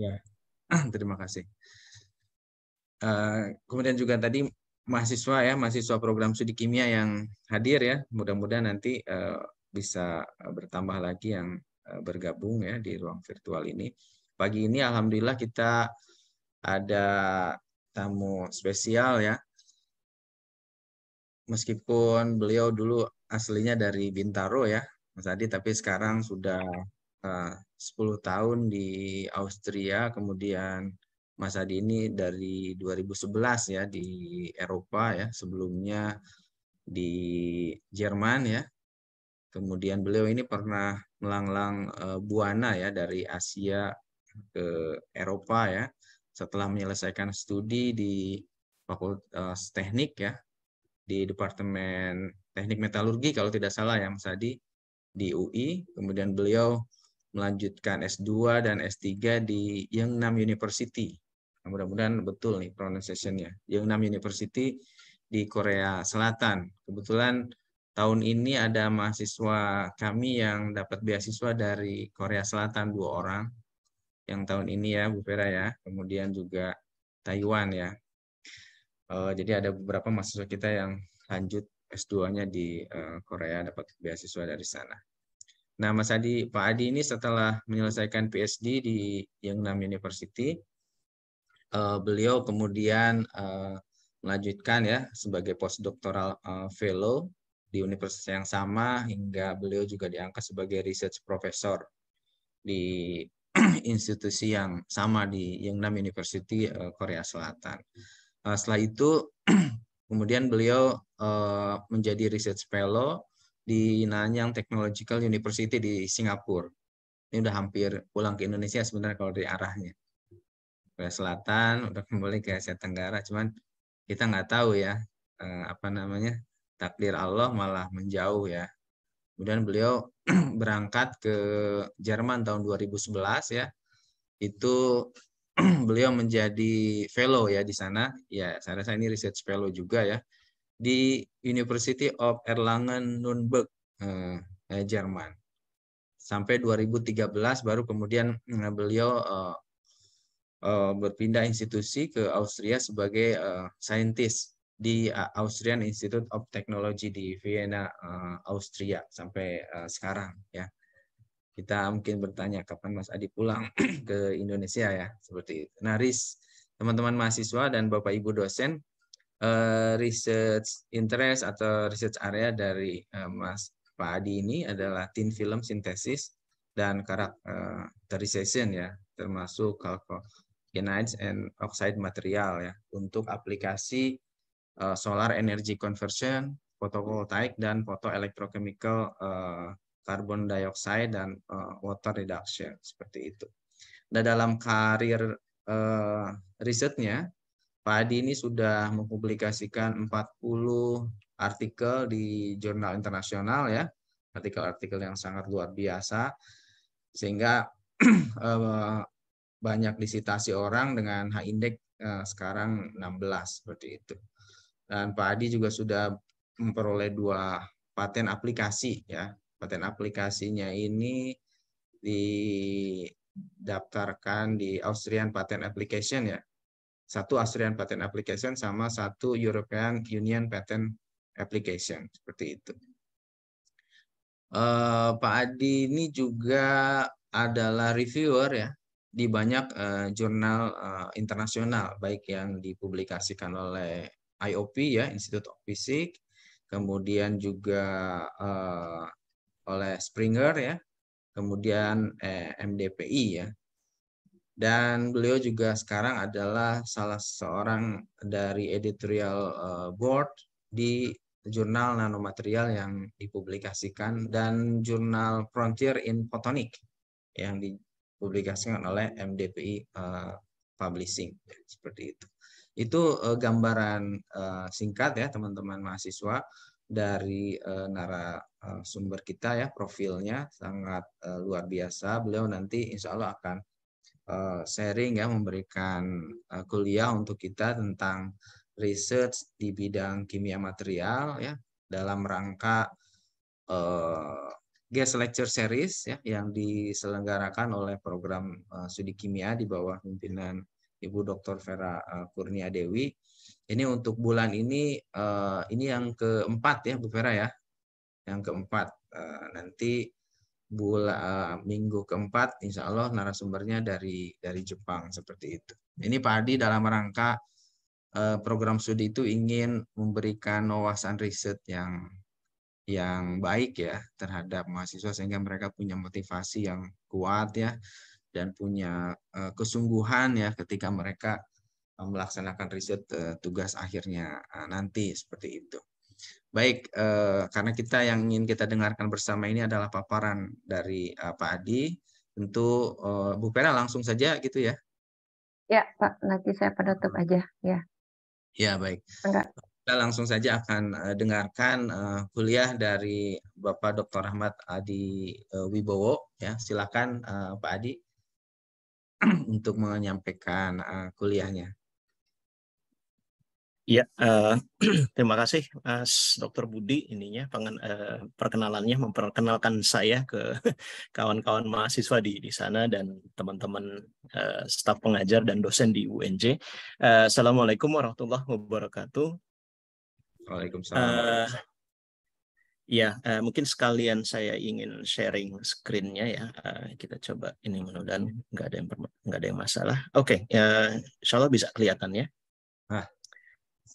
Ya, terima kasih. Uh, kemudian juga tadi mahasiswa ya, mahasiswa program studi kimia yang hadir ya, mudah-mudahan nanti uh, bisa bertambah lagi yang uh, bergabung ya di ruang virtual ini. Pagi ini alhamdulillah kita ada tamu spesial ya. Meskipun beliau dulu aslinya dari Bintaro ya, Mas Adi, tapi sekarang sudah uh, 10 tahun di Austria, kemudian Mas Adi ini dari 2011 ya di Eropa ya, sebelumnya di Jerman ya. Kemudian beliau ini pernah melanglang uh, buana ya dari Asia ke Eropa ya setelah menyelesaikan studi di Fakultas Teknik ya di Departemen Teknik Metalurgi kalau tidak salah ya Mas Adi di UI. Kemudian beliau melanjutkan S2 dan S3 di Yeongnam University. Nah, mudah-mudahan betul nih pronunciation-nya. Yeongnam University di Korea Selatan. Kebetulan tahun ini ada mahasiswa kami yang dapat beasiswa dari Korea Selatan dua orang yang tahun ini ya Bu Vera ya, kemudian juga Taiwan ya. Uh, jadi ada beberapa mahasiswa kita yang lanjut S2-nya di uh, Korea dapat beasiswa dari sana. Nah, Mas Adi, Pak Adi ini setelah menyelesaikan PhD di Yeongnam University, uh, beliau kemudian uh, melanjutkan ya sebagai postdoctoral uh, fellow di universitas yang sama hingga beliau juga diangkat sebagai research professor di institusi yang sama di Yeongnam University uh, Korea Selatan. Uh, setelah itu kemudian beliau uh, menjadi research fellow di Nanyang Technological University di Singapura. Ini udah hampir pulang ke Indonesia sebenarnya kalau dari arahnya. Korea Selatan, udah kembali ke Asia Tenggara, cuman kita nggak tahu ya uh, apa namanya takdir Allah malah menjauh ya Kemudian beliau berangkat ke Jerman tahun 2011 ya. Itu beliau menjadi fellow ya di sana. Ya, saya rasa ini research fellow juga ya di University of Erlangen Nuremberg eh, eh Jerman. Sampai 2013 baru kemudian eh, beliau berpindah institusi ke Austria sebagai scientist di Austrian Institute of Technology di Vienna, Austria sampai sekarang ya. Kita mungkin bertanya kapan Mas Adi pulang ke Indonesia ya, seperti itu. Nah, RIS teman-teman mahasiswa dan Bapak Ibu dosen research interest atau research area dari uh, Mas Pak Adi ini adalah thin film synthesis dan characterization ya, termasuk calcogenides and oxide material ya untuk aplikasi uh, solar energy conversion, photovoltaik dan photoelectrochemical carbon dioxide dan water reduction seperti itu. Dan dalam karir risetnya, Pak Adi ini sudah mempublikasikan 40 artikel di jurnal internasional ya, artikel-artikel yang sangat luar biasa, sehingga uh, banyak disitasi orang dengan H index uh, sekarang 16 seperti itu. Dan Pak Adi juga sudah memperoleh dua paten aplikasi ya. Paten aplikasinya ini didaftarkan di Austrian Patent Application ya. Satu Austrian Patent Application sama satu European Union Patent Application seperti itu. Uh, Pak Adi ini juga adalah reviewer ya di banyak uh, jurnal uh, internasional baik yang dipublikasikan oleh IOP ya Institute of Physics, kemudian juga oleh Springer ya, kemudian eh, MDPI ya. Dan beliau juga sekarang adalah salah seorang dari editorial uh, board di jurnal nanomaterial yang dipublikasikan dan jurnal Frontier in Photonic yang dipublikasikan oleh MDPI uh, Publishing seperti itu. Itu uh, gambaran singkat ya teman-teman mahasiswa dari narasumber kita ya profilnya sangat luar biasa. Beliau nanti insya Allah akan sharing ya memberikan uh, kuliah untuk kita tentang research di bidang kimia material ya dalam rangka uh, guest lecture series ya yang diselenggarakan oleh program uh, studi kimia di bawah pimpinan Ibu Dr. Vera uh, Kurnia Dewi. Ini untuk bulan ini uh, ini yang keempat ya Bu Vera ya. Yang keempat uh, nanti bulan uh, minggu keempat insya Allah narasumbernya dari dari Jepang seperti itu. Ini Pak Adi dalam rangka uh, program studi itu ingin memberikan wawasan riset yang yang baik ya terhadap mahasiswa sehingga mereka punya motivasi yang kuat ya dan punya uh, kesungguhan ya ketika mereka melaksanakan riset tugas akhirnya nanti seperti itu. Baik, uh, karena kita yang ingin kita dengarkan bersama ini adalah paparan dari uh, Pak Adi. Tentu uh, Bu Pera langsung saja gitu ya. Ya, Pak, nanti saya penutup aja ya. Ya, baik. Enggak. Kita langsung saja akan uh, dengarkan uh, kuliah dari Bapak Dr. Ahmad Adi uh, Wibowo. Ya, silakan uh, Pak Adi untuk menyampaikan uh, kuliahnya. Ya, uh, terima kasih Mas Dr. Budi ininya pengen, uh, perkenalannya memperkenalkan saya ke kawan-kawan mahasiswa di di sana dan teman-teman uh, staf pengajar dan dosen di UNJ. Uh, Assalamualaikum warahmatullahi wabarakatuh. Waalaikumsalam. Uh, ya, uh, mungkin sekalian saya ingin sharing screen-nya ya. Uh, kita coba ini mudah-mudahan nggak ada yang nggak ada yang masalah. Oke, okay, uh, insya Allah bisa kelihatan ya. Ah,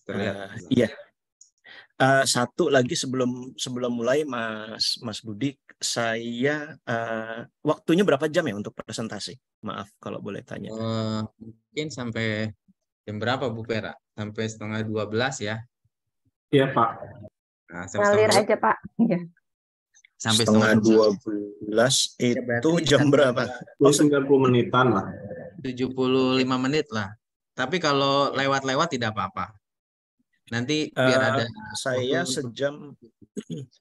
terlihat. Uh, iya. Uh, satu lagi sebelum sebelum mulai Mas Mas Budi, saya uh, waktunya berapa jam ya untuk presentasi? Maaf kalau boleh tanya. Uh, mungkin sampai jam berapa Bu Pera? Sampai setengah dua belas ya. Iya Pak. Nah, Ngalir aja Pak. Ya. Sampai setengah dua belas ya, itu ya, jam berapa? Oh, 90 menitan lah. 75 menit lah. Tapi kalau lewat-lewat tidak apa-apa. Nanti biar uh, ada saya sejam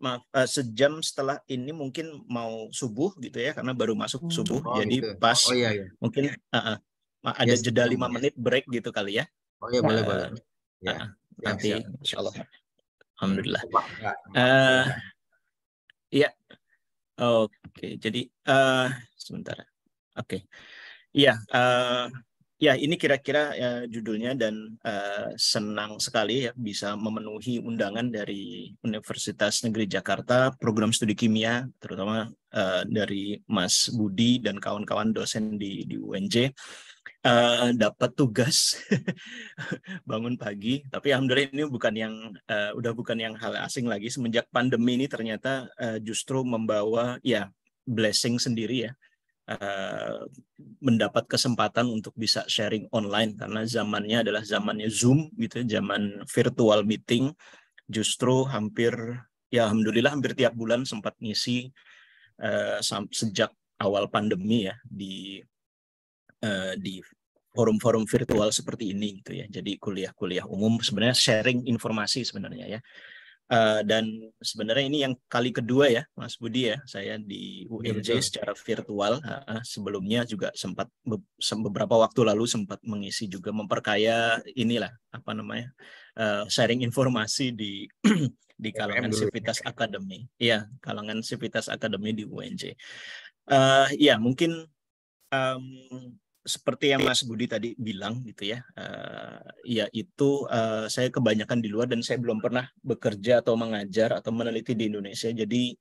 maaf uh, sejam setelah ini mungkin mau subuh gitu ya karena baru masuk hmm. subuh oh, jadi gitu. pas oh, iya, iya. mungkin uh, uh, ada yes, jeda lima menit break gitu kali ya. Oh iya boleh uh, boleh. Ya. Uh, nanti insya Allah Alhamdulillah. Uh, ya, oke. Okay. Jadi uh, sebentar. Oke. Okay. Iya. Uh, ya ini kira-kira ya, judulnya dan uh, senang sekali ya bisa memenuhi undangan dari Universitas Negeri Jakarta program studi kimia terutama uh, dari Mas Budi dan kawan-kawan dosen di di UNJ uh, dapat tugas bangun pagi tapi alhamdulillah ini bukan yang uh, udah bukan yang hal asing lagi. Semenjak pandemi ini ternyata uh, justru membawa ya blessing sendiri ya uh, mendapat kesempatan untuk bisa sharing online karena zamannya adalah zamannya Zoom gitu zaman virtual meeting justru hampir ya alhamdulillah hampir tiap bulan sempat ngisi uh, sejak awal pandemi ya di uh, di forum-forum virtual seperti ini gitu ya. Jadi kuliah-kuliah umum sebenarnya sharing informasi sebenarnya ya. Uh, dan sebenarnya ini yang kali kedua ya, Mas Budi ya, saya di UNJ ya, secara virtual. Uh, sebelumnya juga sempat be beberapa waktu lalu sempat mengisi juga memperkaya inilah apa namanya uh, sharing informasi di di kalangan sivitas akademi. Iya, kalangan sivitas akademi di UNJ. Uh, ya mungkin um, seperti yang Mas Budi tadi bilang gitu ya, uh, ya itu uh, saya kebanyakan di luar dan saya belum pernah bekerja atau mengajar atau meneliti di Indonesia. Jadi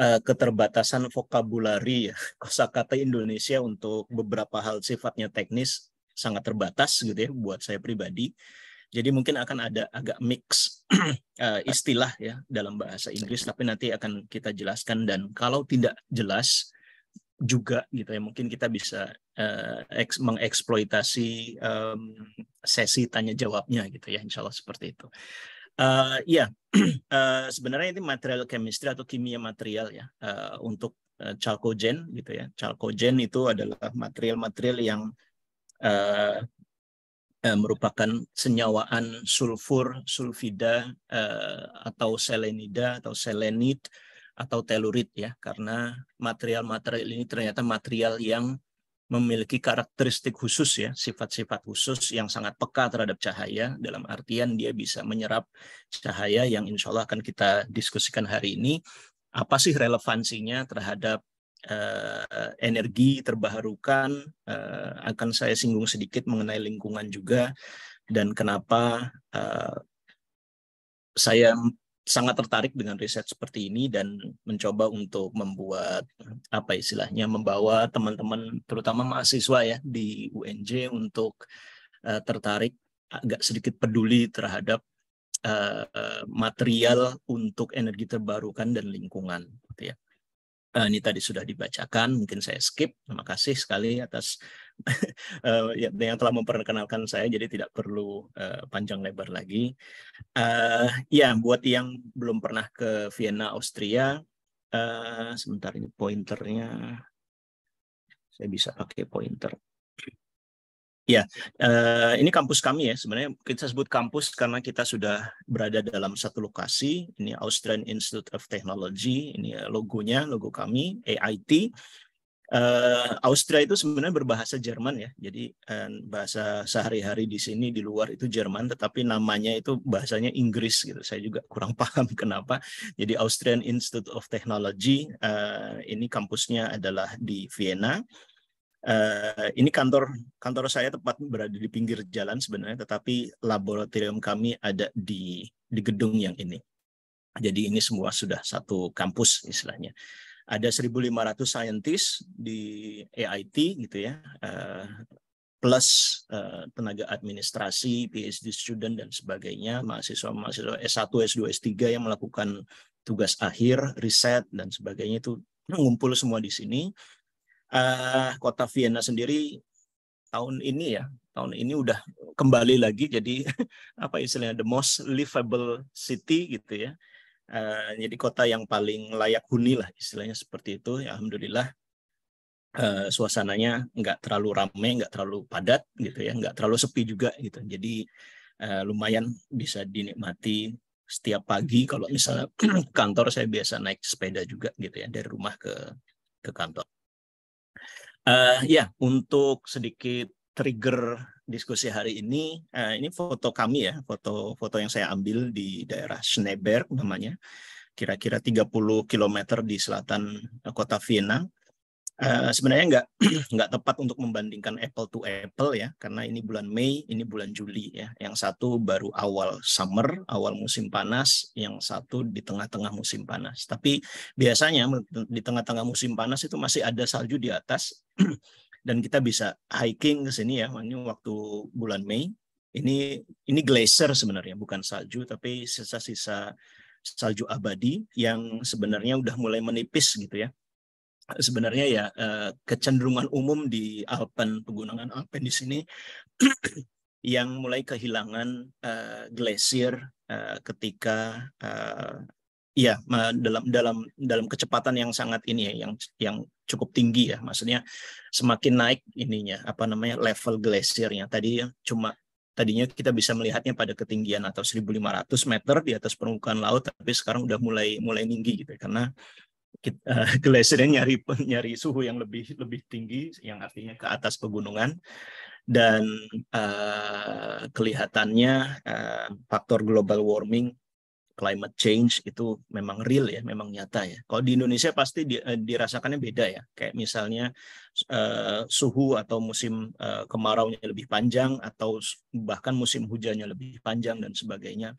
uh, keterbatasan vokabulari ya kosakata Indonesia untuk beberapa hal sifatnya teknis sangat terbatas gitu ya buat saya pribadi. Jadi mungkin akan ada agak mix istilah ya dalam bahasa Inggris, tapi nanti akan kita jelaskan dan kalau tidak jelas juga gitu ya mungkin kita bisa uh, eks, mengeksploitasi um, sesi tanya jawabnya gitu ya insya Allah seperti itu. Uh, ya uh, sebenarnya ini material chemistry atau kimia material ya uh, untuk uh, chalcogen gitu ya. Chalcogen itu adalah material-material yang uh, uh, merupakan senyawaan sulfur sulfida uh, atau selenida atau selenit atau telurit ya. Karena material-material ini ternyata material yang memiliki karakteristik khusus ya, sifat-sifat khusus yang sangat peka terhadap cahaya. Dalam artian dia bisa menyerap cahaya yang insya Allah akan kita diskusikan hari ini. Apa sih relevansinya terhadap uh, energi terbarukan? Uh, akan saya singgung sedikit mengenai lingkungan juga. Dan kenapa uh, saya sangat tertarik dengan riset seperti ini dan mencoba untuk membuat apa istilahnya membawa teman-teman terutama mahasiswa ya di UNJ untuk uh, tertarik agak sedikit peduli terhadap uh, material untuk energi terbarukan dan lingkungan gitu ya. Uh, ini tadi sudah dibacakan, mungkin saya skip. Terima kasih sekali atas uh, yang telah memperkenalkan saya, jadi tidak perlu uh, panjang lebar lagi. Ya, buat yang belum pernah ke Vienna, Austria, sebentar ini pointernya, saya bisa pakai pointer. Ya, uh, ini kampus kami ya. Sebenarnya kita sebut kampus karena kita sudah berada dalam satu lokasi. Ini Austrian Institute of Technology. Ini logonya, logo kami, AIT. Uh, eh, Austria itu sebenarnya berbahasa Jerman ya. Jadi uh, bahasa sehari-hari di sini di luar itu Jerman, tetapi namanya itu bahasanya Inggris gitu. Saya juga kurang paham kenapa. Jadi Austrian Institute of Technology ini kampusnya adalah di Vienna. Uh, ini kantor kantor saya tepat berada di pinggir jalan sebenarnya, tetapi laboratorium kami ada di di gedung yang ini. Jadi ini semua sudah satu kampus istilahnya. Ada 1.500 saintis di AIT gitu ya, uh, plus uh, tenaga administrasi, PhD student dan sebagainya, mahasiswa-mahasiswa S1, S2, S3 yang melakukan tugas akhir, riset dan sebagainya itu ngumpul semua di sini uh, kota Vienna sendiri tahun ini ya tahun ini udah kembali lagi jadi apa istilahnya the most livable city gitu ya. Uh, jadi kota yang paling layak huni lah istilahnya seperti itu. Ya alhamdulillah uh, suasananya nggak terlalu ramai nggak terlalu padat gitu ya nggak terlalu sepi juga gitu. Jadi uh, lumayan bisa dinikmati setiap pagi. Kalau misalnya kantor saya biasa naik sepeda juga gitu ya dari rumah ke ke kantor Uh, ya, untuk sedikit trigger diskusi hari ini, uh, ini foto kami ya, foto-foto yang saya ambil di daerah Schneeberg namanya, kira-kira 30 km di selatan kota Vienna. Uh, sebenarnya nggak nggak tepat untuk membandingkan apple to apple ya karena ini bulan Mei ini bulan Juli ya. Yang satu baru awal summer awal musim panas yang satu di tengah-tengah musim panas. Tapi biasanya di tengah-tengah musim panas itu masih ada salju di atas dan kita bisa hiking ke sini ya. Ini waktu bulan Mei. Ini ini glacier sebenarnya bukan salju tapi sisa-sisa salju abadi yang sebenarnya udah mulai menipis gitu ya sebenarnya ya eh, kecenderungan umum di Alpen pegunungan Alpen di sini yang mulai kehilangan uh, glasier uh, ketika uh, ya dalam dalam dalam kecepatan yang sangat ini ya yang yang cukup tinggi ya maksudnya semakin naik ininya apa namanya level glasiernya tadi cuma tadinya kita bisa melihatnya pada ketinggian atau 1.500 meter di atas permukaan laut tapi sekarang udah mulai mulai tinggi gitu ya. karena kita, uh, glasiernya nyari nyari suhu yang lebih lebih tinggi yang artinya ke atas pegunungan dan uh, kelihatannya uh, faktor global warming climate change itu memang real ya, memang nyata ya. Kalau di Indonesia pasti di, uh, dirasakannya beda ya. Kayak misalnya uh, suhu atau musim uh, kemarau lebih panjang atau bahkan musim hujannya lebih panjang dan sebagainya.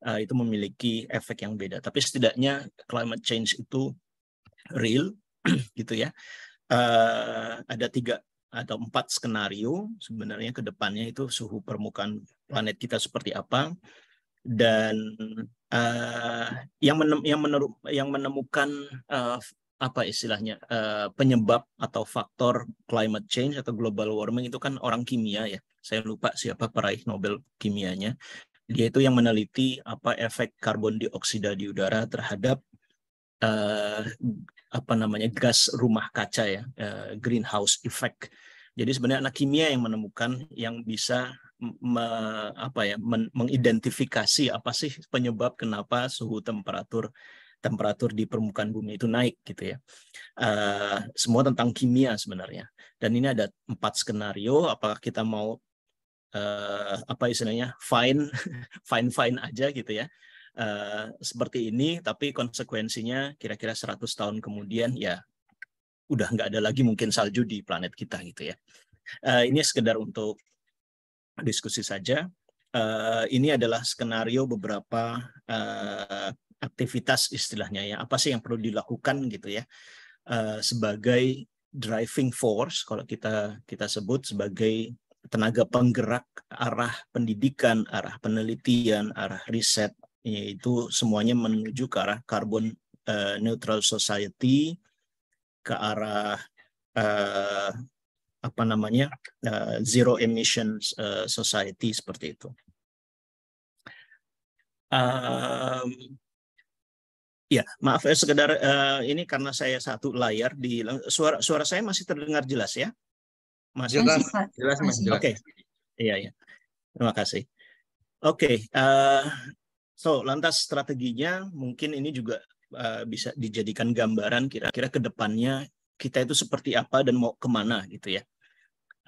Uh, itu memiliki efek yang beda. Tapi setidaknya climate change itu real gitu ya. Uh, ada tiga atau empat skenario sebenarnya ke depannya itu suhu permukaan planet kita seperti apa. Dan uh, yang menem, yang, meneru, yang menemukan uh, apa istilahnya uh, penyebab atau faktor climate change atau global warming itu kan orang kimia ya. Saya lupa siapa peraih Nobel kimianya. Dia itu yang meneliti apa efek karbon dioksida di udara terhadap uh, apa namanya gas rumah kaca ya uh, greenhouse effect. Jadi sebenarnya anak kimia yang menemukan yang bisa me, apa ya men, mengidentifikasi apa sih penyebab kenapa suhu temperatur temperatur di permukaan bumi itu naik gitu ya. Uh, semua tentang kimia sebenarnya. Dan ini ada empat skenario. Apakah kita mau uh, apa istilahnya fine fine fine aja gitu ya uh, seperti ini, tapi konsekuensinya kira-kira 100 tahun kemudian ya udah nggak ada lagi mungkin salju di planet kita gitu ya. Uh, ini sekedar untuk diskusi saja. Uh, ini adalah skenario beberapa uh, aktivitas istilahnya ya. Apa sih yang perlu dilakukan gitu ya uh, sebagai driving force kalau kita kita sebut sebagai tenaga penggerak arah pendidikan, arah penelitian, arah riset, yaitu semuanya menuju ke arah carbon uh, neutral society, ke arah uh, apa namanya uh, zero emissions uh, society seperti itu. Um, ya maaf ya sekedar uh, ini karena saya satu layar di suara suara saya masih terdengar jelas ya. Mas jelas, jelas, mas, jelas. Oke, okay. iya ya. Terima kasih. Oke, okay. uh, so lantas strateginya mungkin ini juga uh, bisa dijadikan gambaran kira-kira ke depannya kita itu seperti apa dan mau ke mana gitu ya.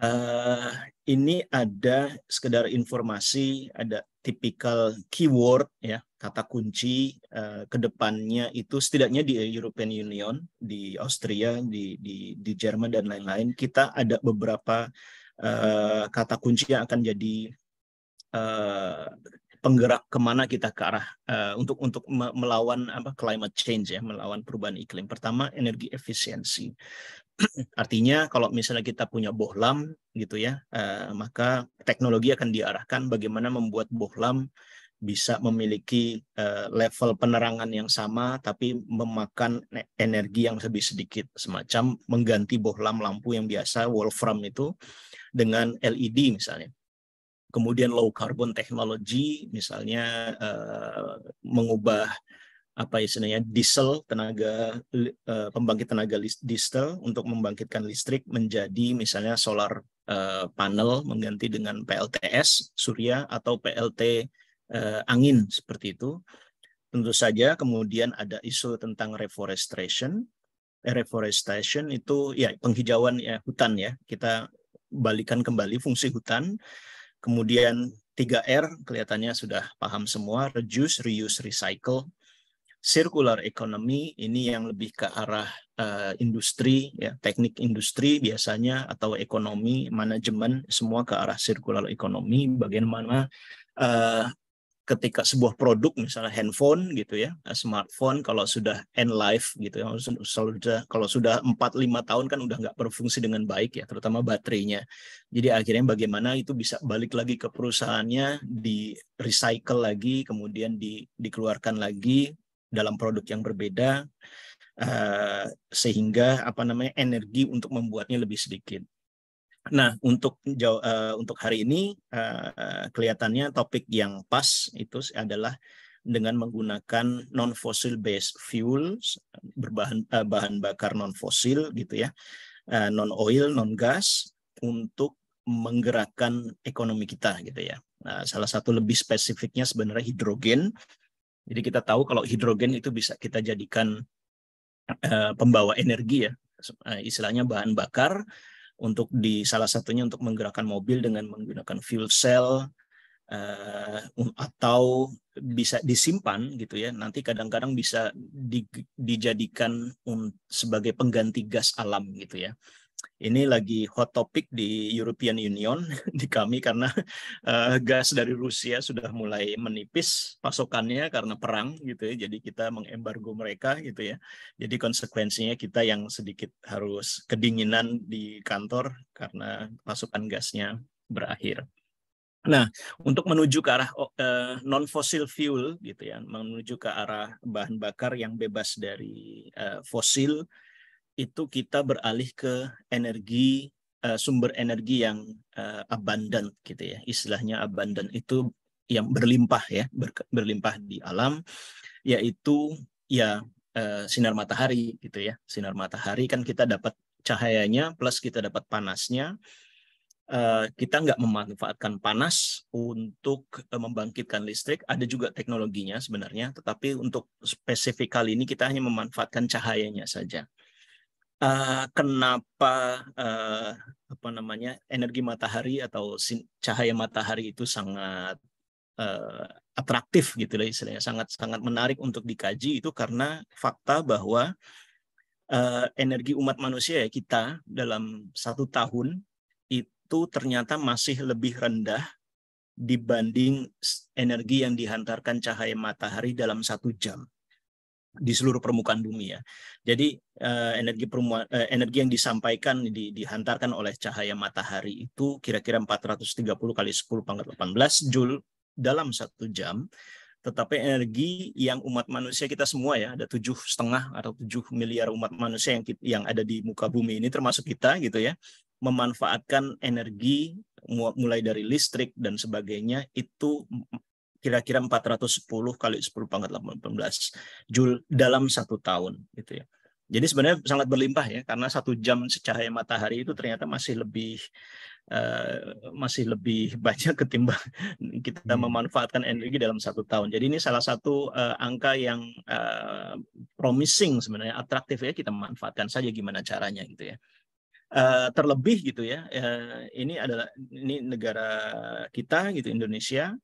Uh, ini ada sekedar informasi, ada tipikal keyword ya, kata kunci uh, ke depannya itu setidaknya di European Union, di Austria, di di di Jerman dan lain-lain kita ada beberapa uh, kata kunci yang akan jadi uh, penggerak ke mana kita ke arah uh, untuk untuk melawan apa climate change ya, melawan perubahan iklim. Pertama energi efisiensi. Artinya kalau misalnya kita punya bohlam gitu ya, uh, maka teknologi akan diarahkan bagaimana membuat bohlam bisa memiliki uh, level penerangan yang sama tapi memakan energi yang lebih sedikit semacam mengganti bohlam lampu yang biasa wolfram itu dengan LED misalnya kemudian low carbon technology misalnya uh, mengubah apa istilahnya diesel tenaga uh, pembangkit tenaga diesel untuk membangkitkan listrik menjadi misalnya solar uh, panel mengganti dengan PLTS surya atau PLT uh, angin seperti itu. Tentu saja kemudian ada isu tentang reforestation. Reforestation itu ya penghijauan ya hutan ya. Kita balikan kembali fungsi hutan. Kemudian 3R kelihatannya sudah paham semua, reduce, reuse, recycle. Circular economy ini yang lebih ke arah uh, industri ya, teknik industri biasanya atau ekonomi, manajemen semua ke arah circular economy bagaimana uh, ketika sebuah produk misalnya handphone gitu ya eh, smartphone kalau sudah end life gitu ya sudah kalau sudah 4 5 tahun kan udah nggak berfungsi dengan baik ya terutama baterainya. Jadi akhirnya bagaimana itu bisa balik lagi ke perusahaannya di recycle lagi kemudian di dikeluarkan lagi dalam produk yang berbeda uh, sehingga apa namanya energi untuk membuatnya lebih sedikit Nah, untuk jauh, uh, untuk hari ini uh, kelihatannya topik yang pas itu adalah dengan menggunakan non fossil based fuels berbahan uh, bahan bakar non fosil gitu ya, uh, non oil, non gas untuk menggerakkan ekonomi kita gitu ya. Nah, salah satu lebih spesifiknya sebenarnya hidrogen. Jadi kita tahu kalau hidrogen itu bisa kita jadikan uh, pembawa energi ya, uh, istilahnya bahan bakar untuk di salah satunya untuk menggerakkan mobil dengan menggunakan fuel cell uh, atau bisa disimpan gitu ya. Nanti kadang-kadang bisa di, dijadikan sebagai pengganti gas alam gitu ya ini lagi hot topic di European Union di kami karena uh, gas dari Rusia sudah mulai menipis pasokannya karena perang gitu ya. Jadi kita mengembargo mereka gitu ya. Jadi konsekuensinya kita yang sedikit harus kedinginan di kantor karena pasokan gasnya berakhir. Nah, untuk menuju ke arah uh, eh, non fosil fuel gitu ya, menuju ke arah bahan bakar yang bebas dari uh, fosil itu kita beralih ke energi uh, sumber energi yang uh, abundant gitu ya. Istilahnya abundant itu yang berlimpah ya, ber, berlimpah di alam yaitu ya uh, sinar matahari gitu ya. Sinar matahari kan kita dapat cahayanya plus kita dapat panasnya. Uh, kita nggak memanfaatkan panas untuk uh, membangkitkan listrik. Ada juga teknologinya sebenarnya, tetapi untuk spesifik kali ini kita hanya memanfaatkan cahayanya saja uh, kenapa uh, apa namanya energi matahari atau cahaya matahari itu sangat uh, atraktif gitu lah istilahnya. Sangat sangat menarik untuk dikaji itu karena fakta bahwa uh, energi umat manusia ya kita dalam satu tahun itu ternyata masih lebih rendah dibanding energi yang dihantarkan cahaya matahari dalam satu jam di seluruh permukaan bumi ya. Jadi uh, energi uh, energi yang disampaikan di, dihantarkan oleh cahaya matahari itu kira-kira 430 kali 10 pangkat 18 joule dalam satu jam tetapi energi yang umat manusia kita semua ya ada tujuh setengah atau tujuh miliar umat manusia yang yang ada di muka bumi ini termasuk kita gitu ya memanfaatkan energi mulai dari listrik dan sebagainya itu kira-kira 410 kali 10 pangkat 18 joule dalam satu tahun gitu ya. Jadi sebenarnya sangat berlimpah ya karena satu jam secahaya matahari itu ternyata masih lebih Uh, masih lebih banyak ketimbang kita hmm. memanfaatkan energi dalam satu tahun. Jadi ini salah satu uh, angka yang uh, promising sebenarnya atraktif ya kita memanfaatkan saja gimana caranya gitu ya. Uh, terlebih gitu ya, uh, ini adalah ini negara kita gitu Indonesia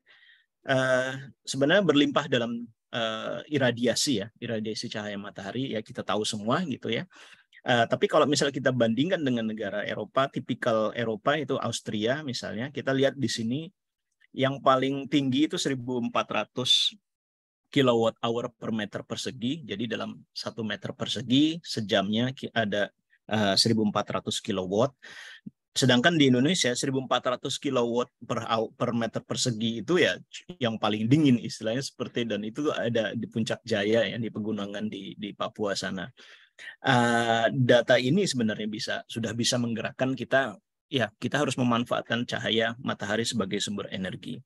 uh, sebenarnya berlimpah dalam uh, iradiasi ya, iradiasi cahaya matahari ya kita tahu semua gitu ya. Uh, tapi kalau misalnya kita bandingkan dengan negara Eropa, tipikal Eropa itu Austria misalnya, kita lihat di sini yang paling tinggi itu 1.400 kilowatt hour per meter persegi. Jadi dalam satu meter persegi sejamnya ada uh, 1.400 kilowatt. Sedangkan di Indonesia 1.400 kilowatt per per meter persegi itu ya yang paling dingin istilahnya seperti dan itu ada di puncak Jaya ya di pegunungan di di Papua sana. Uh, data ini sebenarnya bisa sudah bisa menggerakkan kita ya kita harus memanfaatkan cahaya matahari sebagai sumber energi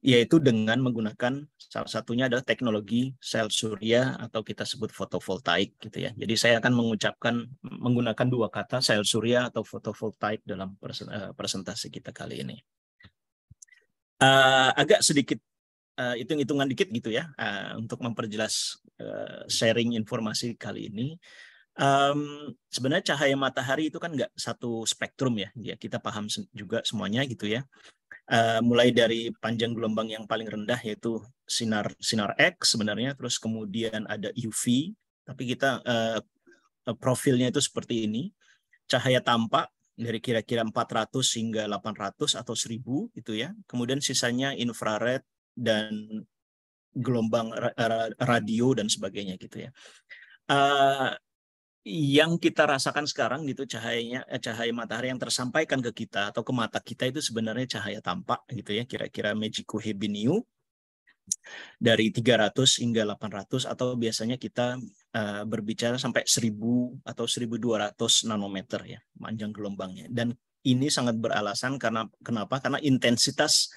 yaitu dengan menggunakan salah satunya adalah teknologi sel surya atau kita sebut fotovoltaik gitu ya. Jadi saya akan mengucapkan menggunakan dua kata sel surya atau fotovoltaik dalam eh, presentasi kita kali ini. Uh, agak sedikit uh, hitung-hitungan dikit gitu ya uh, untuk memperjelas uh, sharing informasi kali ini. Um, sebenarnya cahaya matahari itu kan nggak satu spektrum ya, ya kita paham juga semuanya gitu ya. Uh, mulai dari panjang gelombang yang paling rendah yaitu sinar sinar X sebenarnya, terus kemudian ada UV, tapi kita uh, profilnya itu seperti ini. Cahaya tampak dari kira-kira 400 hingga 800 atau 1000 gitu ya. Kemudian sisanya infrared dan gelombang radio dan sebagainya gitu ya. Uh, yang kita rasakan sekarang gitu cahayanya eh, cahaya matahari yang tersampaikan ke kita atau ke mata kita itu sebenarnya cahaya tampak gitu ya kira-kira Magico Hebiniu dari 300 hingga 800 atau biasanya kita uh, berbicara sampai 1000 atau 1200 nanometer ya panjang gelombangnya. Dan ini sangat beralasan karena kenapa? Karena intensitas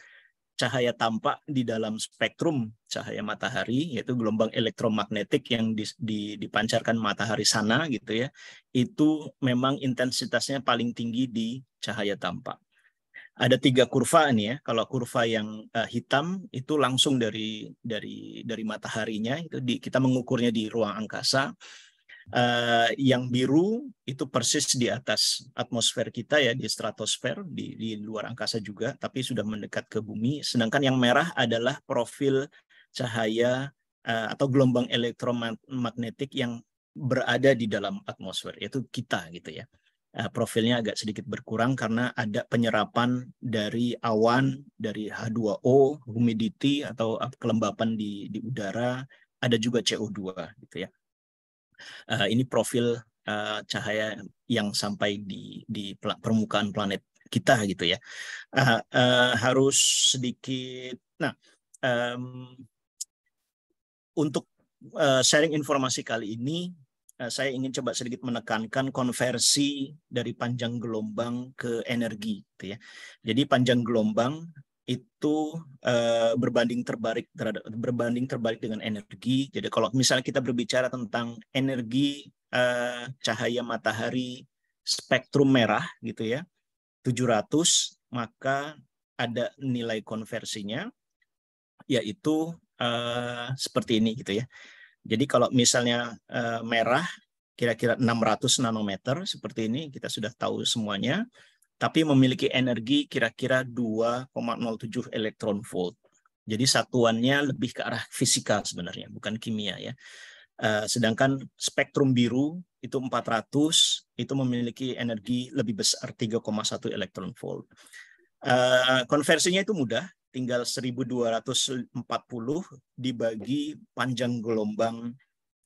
cahaya tampak di dalam spektrum cahaya matahari yaitu gelombang elektromagnetik yang di, di, dipancarkan matahari sana gitu ya itu memang intensitasnya paling tinggi di cahaya tampak. Ada tiga kurva nih ya kalau kurva yang uh, hitam itu langsung dari dari dari mataharinya itu di, kita mengukurnya di ruang angkasa Uh, yang biru itu persis di atas atmosfer kita ya di stratosfer di, di luar angkasa juga tapi sudah mendekat ke bumi. Sedangkan yang merah adalah profil cahaya uh, atau gelombang elektromagnetik yang berada di dalam atmosfer yaitu kita gitu ya. Uh, profilnya agak sedikit berkurang karena ada penyerapan dari awan dari H2O humidity atau kelembapan di di udara ada juga CO2 gitu ya uh, ini profil uh, cahaya yang sampai di di permukaan planet kita gitu ya. Uh, uh, harus sedikit nah um, untuk uh, sharing informasi kali ini saya ingin coba sedikit menekankan konversi dari panjang gelombang ke energi gitu ya. Jadi panjang gelombang itu uh, berbanding terbalik terhadap berbanding terbalik dengan energi. Jadi kalau misalnya kita berbicara tentang energi uh, cahaya matahari spektrum merah gitu ya, 700 maka ada nilai konversinya yaitu uh, seperti ini gitu ya. Jadi kalau misalnya uh, merah kira-kira 600 nanometer seperti ini kita sudah tahu semuanya tapi memiliki energi kira-kira 2,07 elektron volt. Jadi satuannya lebih ke arah fisika sebenarnya, bukan kimia ya. Uh, sedangkan spektrum biru itu 400 itu memiliki energi lebih besar 3,1 elektron volt. Uh, konversinya itu mudah, tinggal 1240 dibagi panjang gelombang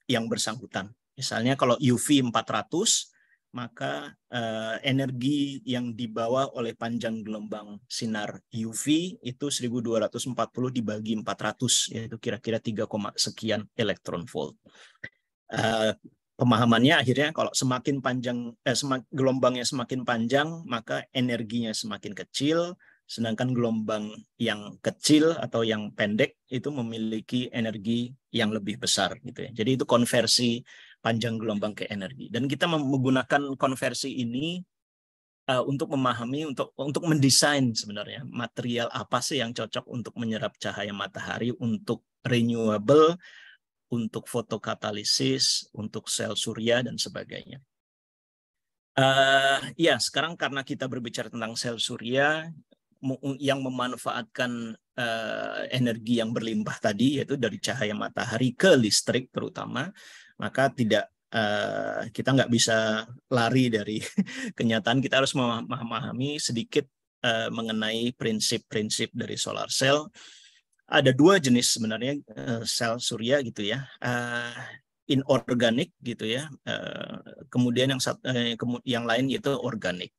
yang bersangkutan. Misalnya kalau UV 400 maka uh, energi yang dibawa oleh panjang gelombang sinar UV itu 1240 dibagi 400 yaitu kira-kira 3, sekian elektron volt. Uh, pemahamannya akhirnya kalau semakin panjang eh, semak, gelombangnya semakin panjang maka energinya semakin kecil sedangkan gelombang yang kecil atau yang pendek itu memiliki energi yang lebih besar gitu ya. Jadi itu konversi panjang gelombang ke energi. Dan kita menggunakan konversi ini uh, untuk memahami, untuk untuk mendesain sebenarnya material apa sih yang cocok untuk menyerap cahaya matahari untuk renewable, untuk fotokatalisis, untuk sel surya dan sebagainya. Uh, ya, sekarang karena kita berbicara tentang sel surya yang memanfaatkan uh, energi yang berlimpah tadi, yaitu dari cahaya matahari ke listrik terutama, maka tidak uh, kita nggak bisa lari dari kenyataan. Kita harus memahami sedikit uh, mengenai prinsip-prinsip dari solar cell. Ada dua jenis sebenarnya uh, sel surya gitu ya. Uh, inorganik gitu ya. Uh, kemudian yang uh, yang lain yaitu organik.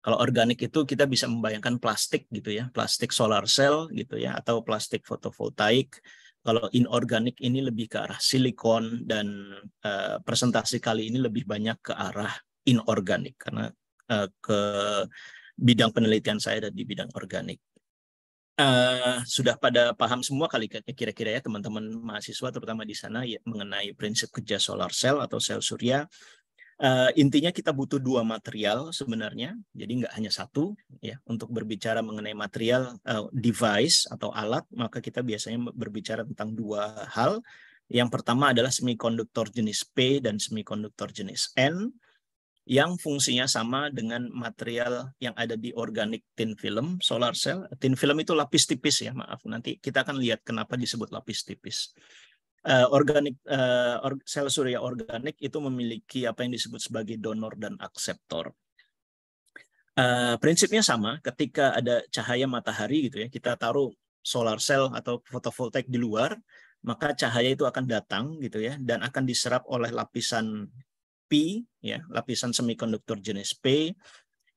Kalau organik itu kita bisa membayangkan plastik gitu ya. Plastik solar cell gitu ya atau plastik fotovoltaik kalau inorganik ini lebih ke arah silikon dan uh, presentasi kali ini lebih banyak ke arah inorganik karena uh, ke bidang penelitian saya ada di bidang organik. Uh, sudah pada paham semua kali kira-kira ya teman-teman mahasiswa terutama di sana ya, mengenai prinsip kerja solar cell atau sel surya Uh, intinya kita butuh dua material sebenarnya, jadi nggak hanya satu ya. Untuk berbicara mengenai material uh, device atau alat, maka kita biasanya berbicara tentang dua hal. Yang pertama adalah semikonduktor jenis P dan semikonduktor jenis N yang fungsinya sama dengan material yang ada di organic tin film solar cell. Tin film itu lapis tipis ya, maaf. Nanti kita akan lihat kenapa disebut lapis tipis uh, organik uh, or, sel surya organik itu memiliki apa yang disebut sebagai donor dan akseptor. Uh, prinsipnya sama ketika ada cahaya matahari gitu ya kita taruh solar cell atau fotovoltaik di luar maka cahaya itu akan datang gitu ya dan akan diserap oleh lapisan P ya lapisan semikonduktor jenis P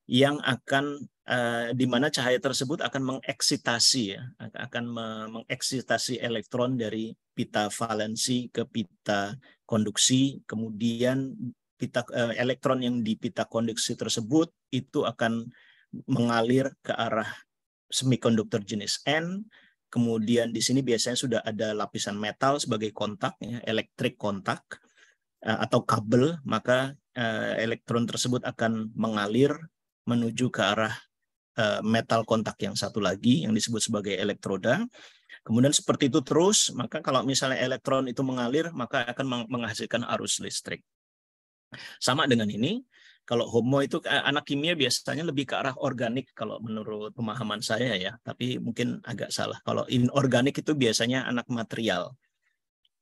yang akan uh, di mana cahaya tersebut akan mengeksitasi ya akan mengeksitasi elektron dari pita valensi ke pita konduksi. Kemudian pita uh, elektron yang di pita konduksi tersebut itu akan mengalir ke arah semikonduktor jenis N. Kemudian di sini biasanya sudah ada lapisan metal sebagai kontak ya elektrik kontak uh, atau kabel. Maka elektron tersebut akan mengalir menuju ke arah metal kontak yang satu lagi yang disebut sebagai elektroda. Kemudian seperti itu terus, maka kalau misalnya elektron itu mengalir, maka akan menghasilkan arus listrik. Sama dengan ini, kalau homo itu eh, anak kimia biasanya lebih ke arah organik kalau menurut pemahaman saya ya, tapi mungkin agak salah. Kalau inorganik itu biasanya anak material.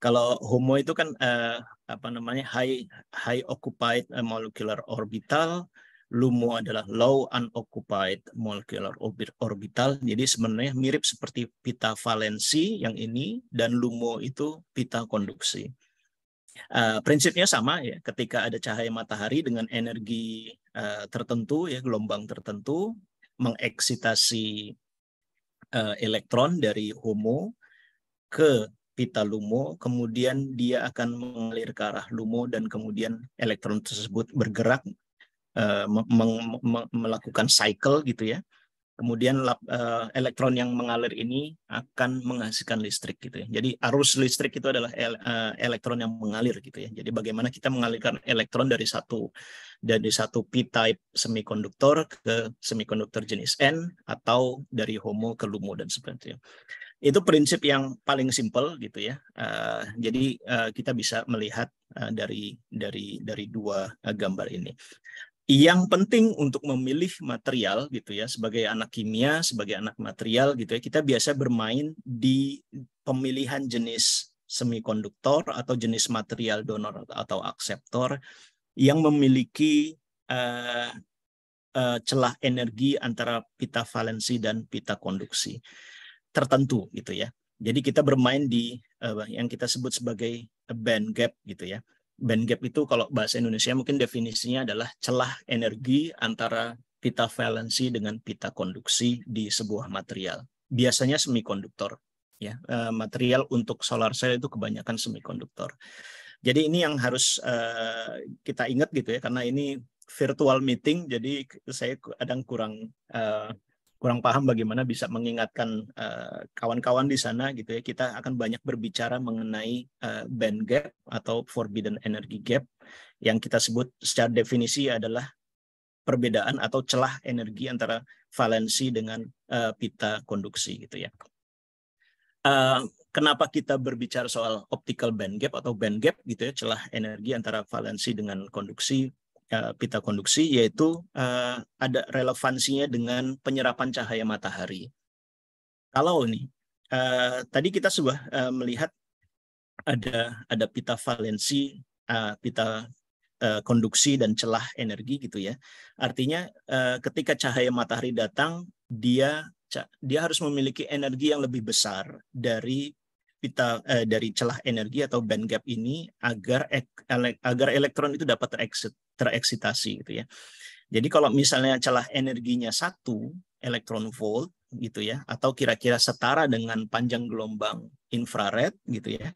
Kalau homo itu kan eh, apa namanya high high occupied molecular orbital, LUMO adalah low unoccupied molecular orbital. Jadi sebenarnya mirip seperti pita valensi yang ini dan LUMO itu pita konduksi. Uh, prinsipnya sama ya, ketika ada cahaya matahari dengan energi uh, tertentu ya gelombang tertentu mengeksitasi uh, elektron dari HOMO ke pita LUMO, kemudian dia akan mengalir ke arah LUMO dan kemudian elektron tersebut bergerak uh, melakukan cycle gitu ya. Kemudian uh, elektron yang mengalir ini akan menghasilkan listrik gitu ya. Jadi arus listrik itu adalah el, uh, elektron yang mengalir gitu ya. Jadi bagaimana kita mengalirkan elektron dari satu dari satu p-type semikonduktor ke semikonduktor jenis N atau dari HOMO ke LUMO dan sebagainya. Itu prinsip yang paling simpel gitu ya. Uh, jadi uh, kita bisa melihat uh, dari dari dari dua uh, gambar ini. Yang penting untuk memilih material gitu ya sebagai anak kimia sebagai anak material gitu ya kita biasa bermain di pemilihan jenis semikonduktor atau jenis material donor atau akseptor yang memiliki uh, uh, celah energi antara pita valensi dan pita konduksi tertentu gitu ya. Jadi kita bermain di uh, yang kita sebut sebagai band gap gitu ya band gap itu kalau bahasa Indonesia mungkin definisinya adalah celah energi antara pita valensi dengan pita konduksi di sebuah material. Biasanya semikonduktor. Ya, eh, material untuk solar cell itu kebanyakan semikonduktor. Jadi ini yang harus uh, kita ingat gitu ya, karena ini virtual meeting, jadi saya kadang kurang uh, kurang paham bagaimana bisa mengingatkan eh, kawan-kawan uh, di sana gitu ya kita akan banyak berbicara mengenai uh, band gap atau forbidden energy gap yang kita sebut secara definisi adalah perbedaan atau celah energi antara valensi dengan uh, pita konduksi gitu ya. Uh, kenapa kita berbicara soal optical band gap atau band gap gitu ya celah energi antara valensi dengan konduksi uh, pita konduksi yaitu uh, ada relevansinya dengan penyerapan cahaya matahari. Kalau ini uh, tadi kita sudah uh, melihat ada ada pita valensi, uh, pita uh, konduksi dan celah energi gitu ya. Artinya uh, ketika cahaya matahari datang dia dia harus memiliki energi yang lebih besar dari pita eh, dari celah energi atau band gap ini agar ek, ele, agar elektron itu dapat tereksit, tereksitasi gitu ya. Jadi kalau misalnya celah energinya satu elektron volt gitu ya, atau kira-kira setara dengan panjang gelombang infrared gitu ya,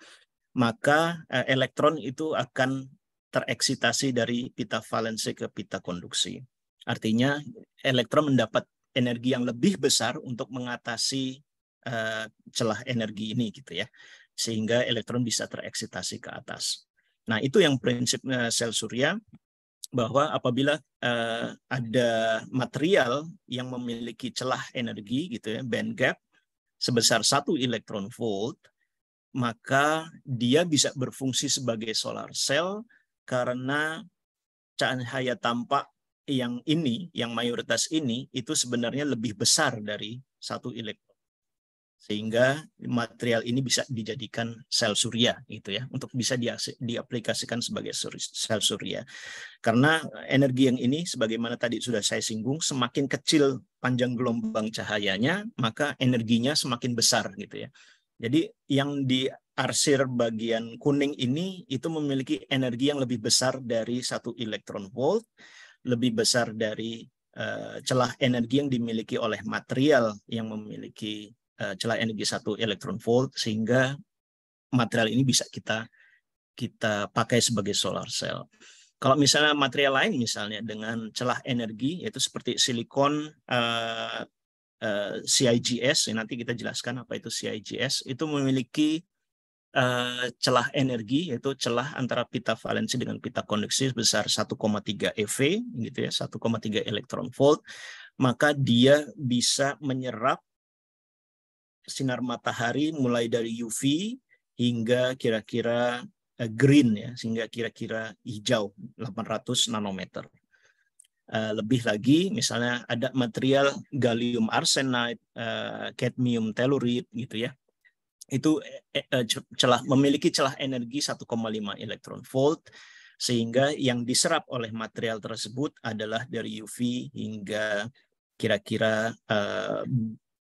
maka eh, elektron itu akan tereksitasi dari pita valensi ke pita konduksi. Artinya elektron mendapat energi yang lebih besar untuk mengatasi uh, celah energi ini gitu ya, sehingga elektron bisa tereksitasi ke atas. Nah itu yang prinsip sel surya bahwa apabila uh, ada material yang memiliki celah energi gitu ya band gap sebesar satu elektron volt maka dia bisa berfungsi sebagai solar cell karena cahaya tampak yang ini yang mayoritas ini itu sebenarnya lebih besar dari satu elektron sehingga material ini bisa dijadikan sel surya gitu ya untuk bisa diaplikasikan sebagai sel surya. Karena energi yang ini sebagaimana tadi sudah saya singgung semakin kecil panjang gelombang cahayanya maka energinya semakin besar gitu ya. Jadi yang di arsir bagian kuning ini itu memiliki energi yang lebih besar dari satu elektron volt lebih besar dari uh, celah energi yang dimiliki oleh material yang memiliki celah energi satu elektron volt sehingga material ini bisa kita kita pakai sebagai solar cell. Kalau misalnya material lain misalnya dengan celah energi yaitu seperti silikon uh, uh, CIGS nanti kita jelaskan apa itu CIGS itu memiliki uh, celah energi yaitu celah antara pita valensi dengan pita konduksi sebesar 1,3 eV gitu ya 1,3 elektron volt maka dia bisa menyerap sinar matahari mulai dari UV hingga kira-kira uh, green ya, sehingga kira-kira hijau 800 nanometer. Uh, lebih lagi misalnya ada material gallium arsenide, uh, cadmium telluride gitu ya. Itu celah memiliki celah energi 1,5 elektron volt sehingga yang diserap oleh material tersebut adalah dari UV hingga kira-kira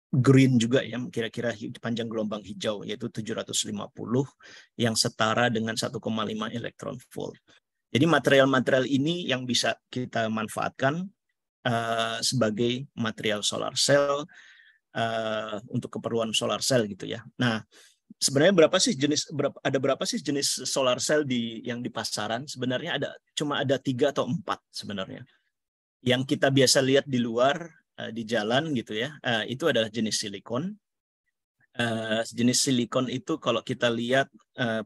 green juga ya kira-kira panjang gelombang hijau yaitu 750 yang setara dengan 1,5 elektron volt. Jadi material-material ini yang bisa kita manfaatkan uh, sebagai material solar cell uh, untuk keperluan solar cell gitu ya. Nah, sebenarnya berapa sih jenis berapa ada berapa sih jenis solar cell di yang di pasaran? Sebenarnya ada cuma ada tiga atau empat sebenarnya. Yang kita biasa lihat di luar uh, di jalan gitu ya, uh, itu adalah jenis silikon. Uh, jenis silikon itu kalau kita lihat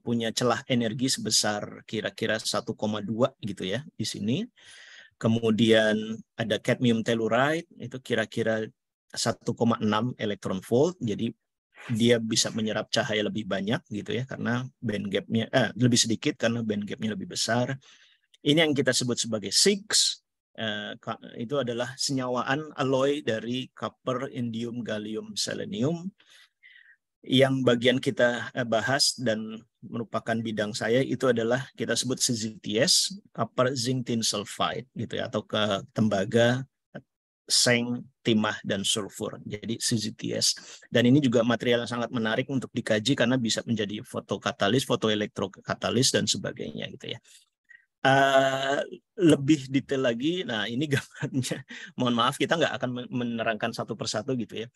punya celah energi sebesar kira-kira 1,2 gitu ya di sini. Kemudian ada cadmium telluride itu kira-kira 1,6 elektron volt. Jadi dia bisa menyerap cahaya lebih banyak gitu ya karena band gapnya eh, lebih sedikit karena band gapnya lebih besar. Ini yang kita sebut sebagai SIGS Uh, itu adalah senyawaan alloy dari copper, indium, gallium, selenium yang bagian kita eh, bahas dan merupakan bidang saya itu adalah kita sebut CZTS, copper zinc tin sulfide gitu ya atau ke tembaga seng, timah dan sulfur. Jadi CZTS. Dan ini juga material yang sangat menarik untuk dikaji karena bisa menjadi fotokatalis, fotoelektrokatalis dan sebagainya gitu ya. Uh, lebih detail lagi, nah ini gambarnya, mohon maaf kita nggak akan menerangkan satu persatu gitu ya.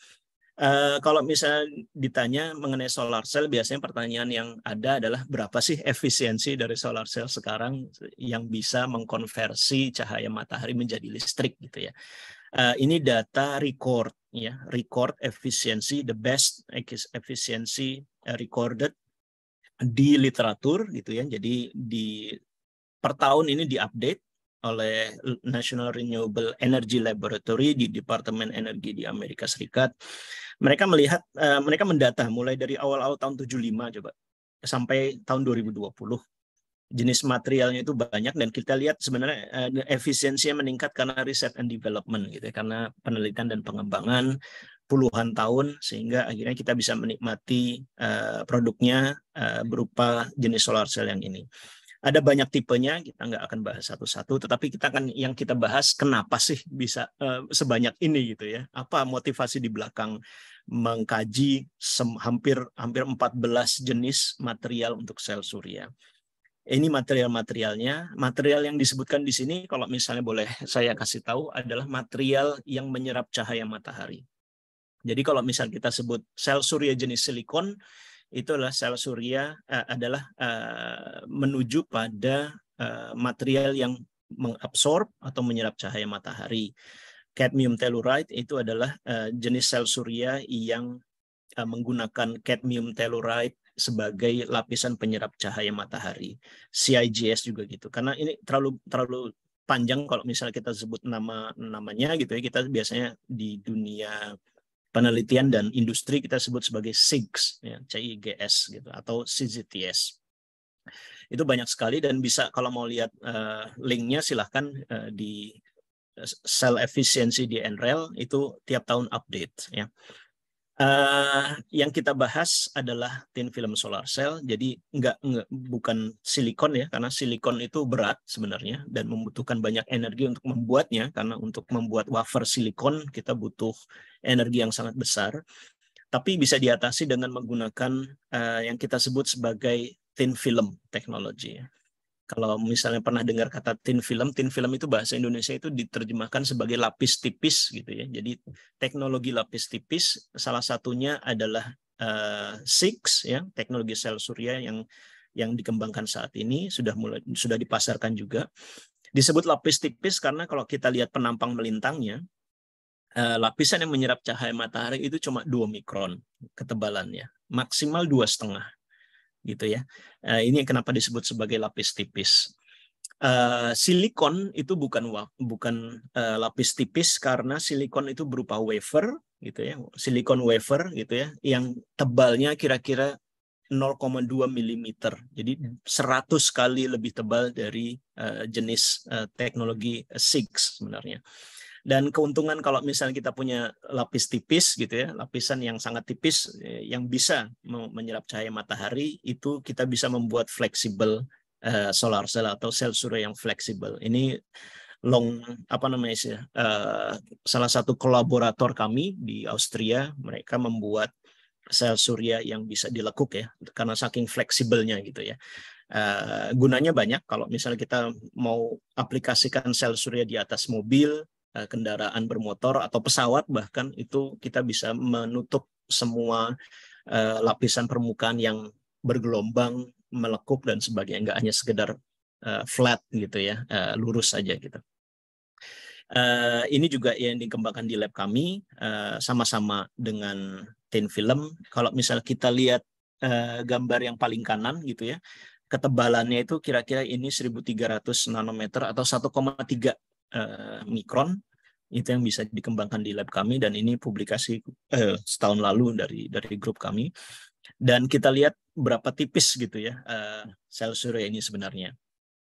Uh, kalau misalnya ditanya mengenai solar cell, biasanya pertanyaan yang ada adalah berapa sih efisiensi dari solar cell sekarang yang bisa mengkonversi cahaya matahari menjadi listrik gitu ya. Uh, ini data record ya, record efisiensi the best efficiency eh, recorded di literatur gitu ya. Jadi di per tahun ini diupdate oleh National Renewable Energy Laboratory di Departemen Energi di Amerika Serikat. Mereka melihat uh, mereka mendata mulai dari awal-awal tahun 75 coba sampai tahun 2020 jenis materialnya itu banyak dan kita lihat sebenarnya uh, efisiensinya meningkat karena riset and development gitu ya, karena penelitian dan pengembangan puluhan tahun sehingga akhirnya kita bisa menikmati uh, produknya uh, berupa jenis solar cell yang ini. Ada banyak tipenya, kita nggak akan bahas satu-satu, tetapi kita akan yang kita bahas kenapa sih bisa uh, sebanyak ini gitu ya? Apa motivasi di belakang mengkaji hampir hampir 14 jenis material untuk sel surya. Ini material-materialnya. Material yang disebutkan di sini, kalau misalnya boleh saya kasih tahu, adalah material yang menyerap cahaya matahari. Jadi kalau misal kita sebut sel surya jenis silikon, itulah sel surya uh, adalah uh, menuju pada uh, material yang mengabsorb atau menyerap cahaya matahari. Cadmium telluride itu adalah uh, jenis sel surya yang uh, menggunakan cadmium telluride sebagai lapisan penyerap cahaya matahari. CIGS juga gitu. Karena ini terlalu terlalu panjang kalau misalnya kita sebut nama namanya gitu ya. Kita biasanya di dunia penelitian dan industri kita sebut sebagai CIGS, ya, CIGS gitu atau CZTS. Itu banyak sekali dan bisa kalau mau lihat uh, linknya silahkan uh, di eh, cell efficiency di NREL itu tiap tahun update ya. Uh, yang kita bahas adalah thin film solar cell. Jadi enggak, enggak bukan silikon ya, karena silikon itu berat sebenarnya dan membutuhkan banyak energi untuk membuatnya. Karena untuk membuat wafer silikon kita butuh energi yang sangat besar. Tapi bisa diatasi dengan menggunakan uh, yang kita sebut sebagai thin film technology. Kalau misalnya pernah dengar kata thin film, thin film itu bahasa Indonesia itu diterjemahkan sebagai lapis tipis gitu ya. Jadi teknologi lapis tipis salah satunya adalah uh, SIX ya, teknologi sel surya yang yang dikembangkan saat ini sudah mulai sudah dipasarkan juga. Disebut lapis tipis karena kalau kita lihat penampang melintangnya, uh, lapisan yang menyerap cahaya matahari itu cuma 2 mikron ketebalannya, maksimal dua setengah gitu ya. Uh, ini kenapa disebut sebagai lapis tipis. Uh, silikon itu bukan bukan uh, lapis tipis karena silikon itu berupa wafer gitu ya, silikon wafer gitu ya, yang tebalnya kira-kira 0,2 mm. Jadi 100 kali lebih tebal dari uh, jenis uh, teknologi SIG sebenarnya. Dan keuntungan kalau misalnya kita punya lapis tipis gitu ya, lapisan yang sangat tipis eh, yang bisa menyerap cahaya matahari itu kita bisa membuat fleksibel uh, solar cell atau sel surya yang fleksibel. Ini long apa namanya sih uh, salah satu kolaborator kami di Austria mereka membuat sel surya yang bisa dilekuk ya karena saking fleksibelnya gitu ya. Uh, gunanya banyak kalau misalnya kita mau aplikasikan sel surya di atas mobil Eh, kendaraan bermotor atau pesawat bahkan itu kita bisa menutup semua uh, lapisan permukaan yang bergelombang, melekuk dan sebagainya, enggak hanya sekedar uh, flat gitu ya, uh, lurus saja gitu. Uh, ini juga yang dikembangkan di lab kami sama-sama uh, dengan thin film. Kalau misal kita lihat uh, gambar yang paling kanan gitu ya, ketebalannya itu kira-kira ini 1300 nanometer atau 1,3 uh, mikron itu yang bisa dikembangkan di lab kami dan ini publikasi eh, setahun lalu dari dari grup kami. Dan kita lihat berapa tipis gitu ya uh, sel surya ini sebenarnya.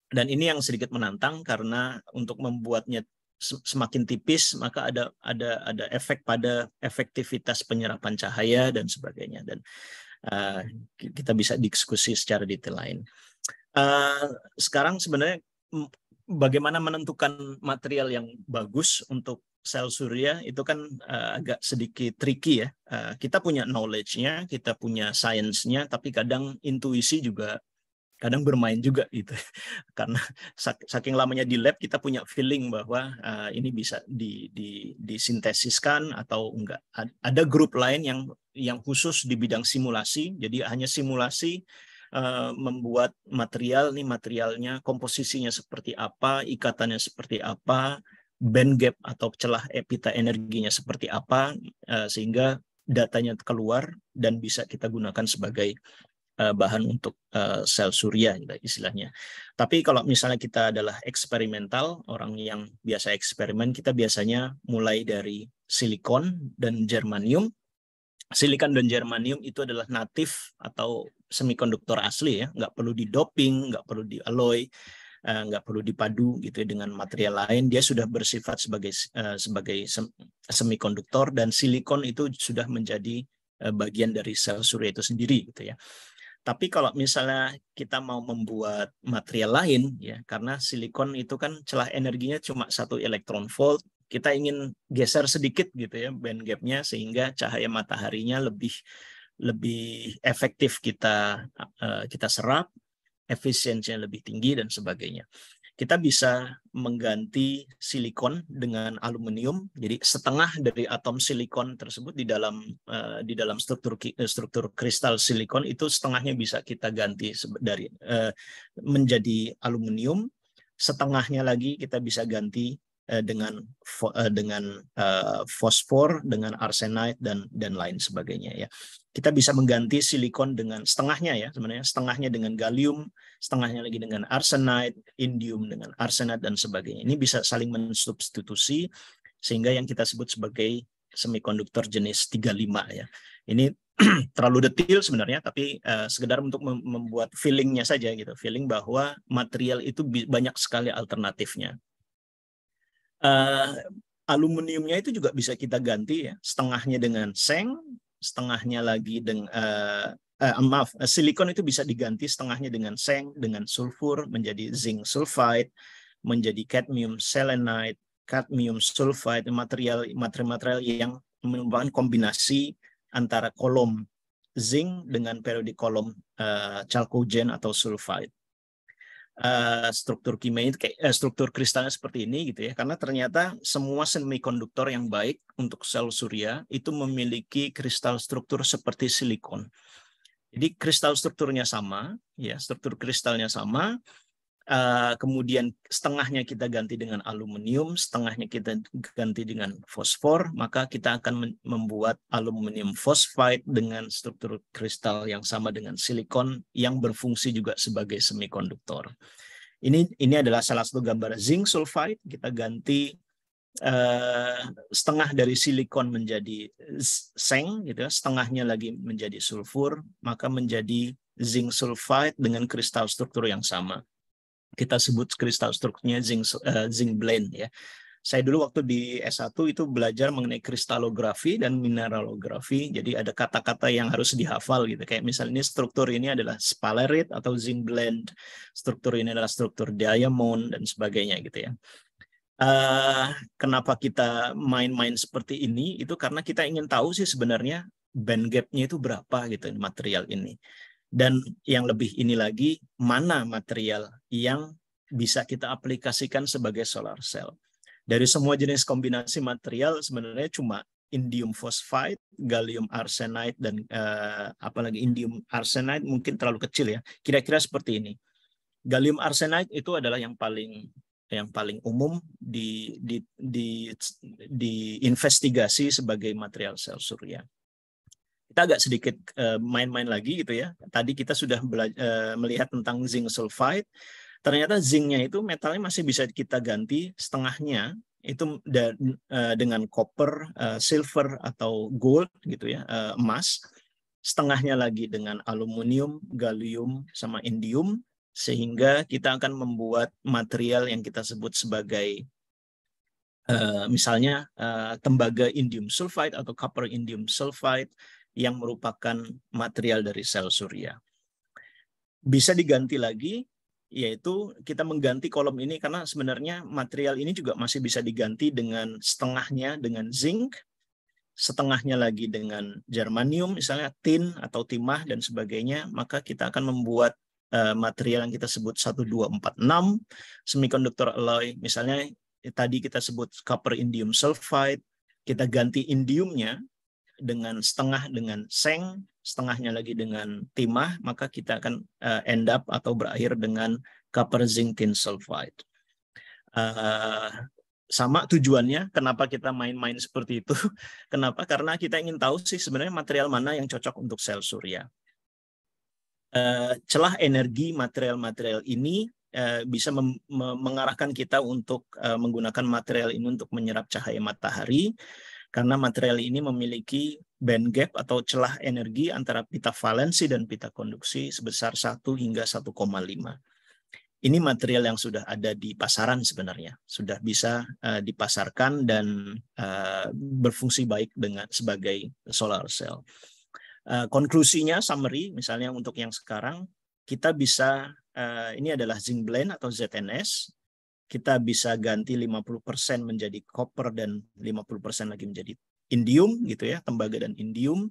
Dan ini yang sedikit menantang karena untuk membuatnya semakin tipis maka ada ada ada efek pada efektivitas penyerapan cahaya dan sebagainya. Dan uh, kita bisa diskusi secara detail lain. Uh, sekarang sebenarnya bagaimana menentukan material yang bagus untuk sel surya itu kan uh, agak sedikit tricky ya. Uh, kita punya knowledge-nya, kita punya science-nya, tapi kadang intuisi juga kadang bermain juga gitu. Karena saking lamanya di lab kita punya feeling bahwa uh, ini bisa di, di disintesiskan atau enggak. Ada grup lain yang yang khusus di bidang simulasi. Jadi hanya simulasi uh, membuat material nih materialnya komposisinya seperti apa ikatannya seperti apa band gap atau celah epita energinya seperti apa uh, sehingga datanya keluar dan bisa kita gunakan sebagai uh, bahan untuk sel surya gitu, istilahnya. Tapi kalau misalnya kita adalah eksperimental, orang yang biasa eksperimen, kita biasanya mulai dari silikon dan germanium. Silikon dan germanium itu adalah natif atau semikonduktor asli ya, nggak perlu di doping, nggak perlu di alloy, uh, nggak perlu dipadu gitu ya dengan material lain. Dia sudah bersifat sebagai uh, sebagai semikonduktor dan silikon itu sudah menjadi bagian dari sel surya itu sendiri gitu ya. Tapi kalau misalnya kita mau membuat material lain, ya karena silikon itu kan celah energinya cuma satu elektron volt, kita ingin geser sedikit gitu ya band gapnya sehingga cahaya mataharinya lebih lebih efektif kita uh, kita serap, efisiensinya lebih tinggi dan sebagainya kita bisa mengganti silikon dengan aluminium. Jadi setengah dari atom silikon tersebut di dalam uh, di dalam struktur eh, struktur kristal silikon itu setengahnya bisa kita ganti dari menjadi aluminium. Setengahnya lagi kita bisa ganti dengan uh, dengan uh, fosfor, dengan arsenide dan dan lain sebagainya ya. Kita bisa mengganti silikon dengan setengahnya ya sebenarnya setengahnya dengan gallium setengahnya lagi dengan arsenide indium dengan arsenide dan sebagainya. Ini bisa saling mensubstitusi sehingga yang kita sebut sebagai semikonduktor jenis 35 ya. Ini terlalu detail sebenarnya tapi uh, sekedar untuk membuat feelingnya saja gitu. Feeling bahwa material itu banyak sekali alternatifnya uh, aluminiumnya itu juga bisa kita ganti ya. Setengahnya dengan seng setengahnya lagi dengan uh, uh, maaf silikon itu bisa diganti setengahnya dengan seng dengan sulfur menjadi zinc sulfide menjadi cadmium selenide cadmium sulfide material material yang merupakan kombinasi antara kolom zinc dengan periodik kolom uh, chalcogen atau sulfide uh, struktur kimia itu kayak uh, struktur kristalnya seperti ini gitu ya karena ternyata semua semikonduktor yang baik untuk sel surya itu memiliki kristal struktur seperti silikon. Jadi kristal strukturnya sama, ya struktur kristalnya sama, Uh, kemudian setengahnya kita ganti dengan aluminium, setengahnya kita ganti dengan fosfor, maka kita akan membuat aluminium fosfide dengan struktur kristal yang sama dengan silikon yang berfungsi juga sebagai semikonduktor. Ini ini adalah salah satu gambar zinc sulfide, kita ganti uh, setengah dari silikon menjadi seng gitu ya, setengahnya lagi menjadi sulfur, maka menjadi zinc sulfide dengan kristal struktur yang sama kita sebut kristal strukturnya zinc uh, zinc blend ya. Saya dulu waktu di S1 itu belajar mengenai kristalografi dan mineralografi. Jadi ada kata-kata yang harus dihafal gitu. Kayak misalnya ini struktur ini adalah spalarit atau zinc blend. Struktur ini adalah struktur diamond dan sebagainya gitu ya. Uh, kenapa kita main-main seperti ini? Itu karena kita ingin tahu sih sebenarnya band gap-nya itu berapa gitu material ini. Dan yang lebih ini lagi, mana material yang bisa kita aplikasikan sebagai solar cell. Dari semua jenis kombinasi material sebenarnya cuma indium phosphide, gallium arsenide dan uh, apalagi indium arsenide mungkin terlalu kecil ya. Kira-kira seperti ini. Gallium arsenide itu adalah yang paling yang paling umum di di di, di investigasi sebagai material sel surya kita agak sedikit eh, main-main uh, lagi gitu ya. Tadi kita sudah uh, melihat tentang zinc sulfide. Ternyata zincnya itu metalnya masih bisa kita ganti setengahnya itu uh, dengan copper, uh, silver atau gold gitu ya, uh, emas. Setengahnya lagi dengan aluminium, gallium sama indium. sehingga kita akan membuat material yang kita sebut sebagai uh, misalnya uh, tembaga indium sulfide atau copper indium sulfide yang merupakan material dari sel surya. Bisa diganti lagi yaitu kita mengganti kolom ini karena sebenarnya material ini juga masih bisa diganti dengan setengahnya dengan zinc, setengahnya lagi dengan germanium misalnya tin atau timah dan sebagainya, maka kita akan membuat Eh, material yang kita sebut 1246 semiconductor alloy misalnya tadi kita sebut copper indium sulfide kita ganti indiumnya dengan setengah dengan seng setengahnya lagi dengan timah maka kita akan uh, end up atau berakhir dengan copper zinc tin sulfide. Uh, sama tujuannya kenapa kita main-main seperti itu. Kenapa? Karena kita ingin tahu sih sebenarnya material mana yang cocok untuk sel surya. Eh, celah energi material-material ini eh, bisa mengarahkan kita untuk eh, menggunakan material ini untuk menyerap cahaya matahari karena material ini memiliki band gap atau celah energi antara pita valensi dan pita konduksi sebesar 1 hingga 1,5. Ini material yang sudah ada di pasaran sebenarnya, sudah bisa uh, dipasarkan dan uh, berfungsi baik dengan sebagai solar cell. Eh, konklusinya summary misalnya untuk yang sekarang kita bisa uh, ini adalah zinc blend atau ZNS kita bisa ganti 50% menjadi copper dan 50% lagi menjadi indium gitu ya tembaga dan indium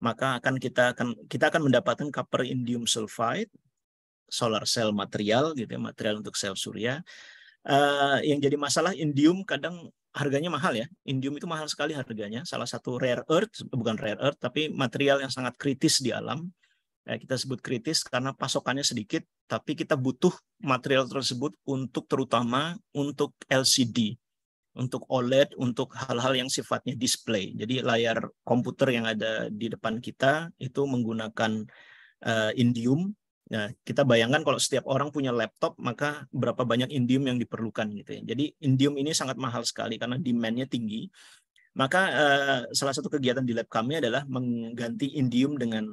maka akan kita akan kita akan mendapatkan copper indium sulfide solar cell material gitu ya material untuk sel surya uh, yang jadi masalah indium kadang harganya mahal ya. Indium itu mahal sekali harganya. Salah satu rare earth, bukan rare earth, tapi material yang sangat kritis di alam. Kita sebut kritis karena pasokannya sedikit, tapi kita butuh material tersebut untuk terutama untuk LCD, untuk OLED, untuk hal-hal yang sifatnya display. Jadi layar komputer yang ada di depan kita itu menggunakan uh, indium Nah, kita bayangkan kalau setiap orang punya laptop, maka berapa banyak indium yang diperlukan gitu ya. Jadi indium ini sangat mahal sekali karena demand-nya tinggi. Maka uh, salah satu kegiatan di lab kami adalah mengganti indium dengan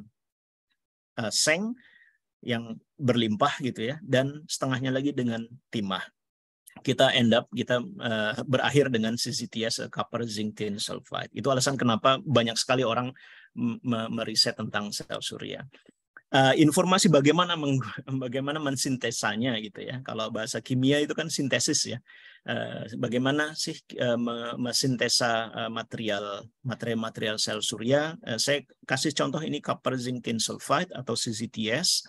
uh, seng yang berlimpah gitu ya, dan setengahnya lagi dengan timah. Kita end up kita uh, berakhir dengan CCTS copper zinc tin sulfide. Itu alasan kenapa banyak sekali orang meriset tentang sel surya uh, informasi bagaimana meng, bagaimana mensintesanya gitu ya. Kalau bahasa kimia itu kan sintesis ya. Uh, bagaimana sih uh, material material-material sel surya? Saya kasih contoh ini copper zinc tin sulfide atau CZTS.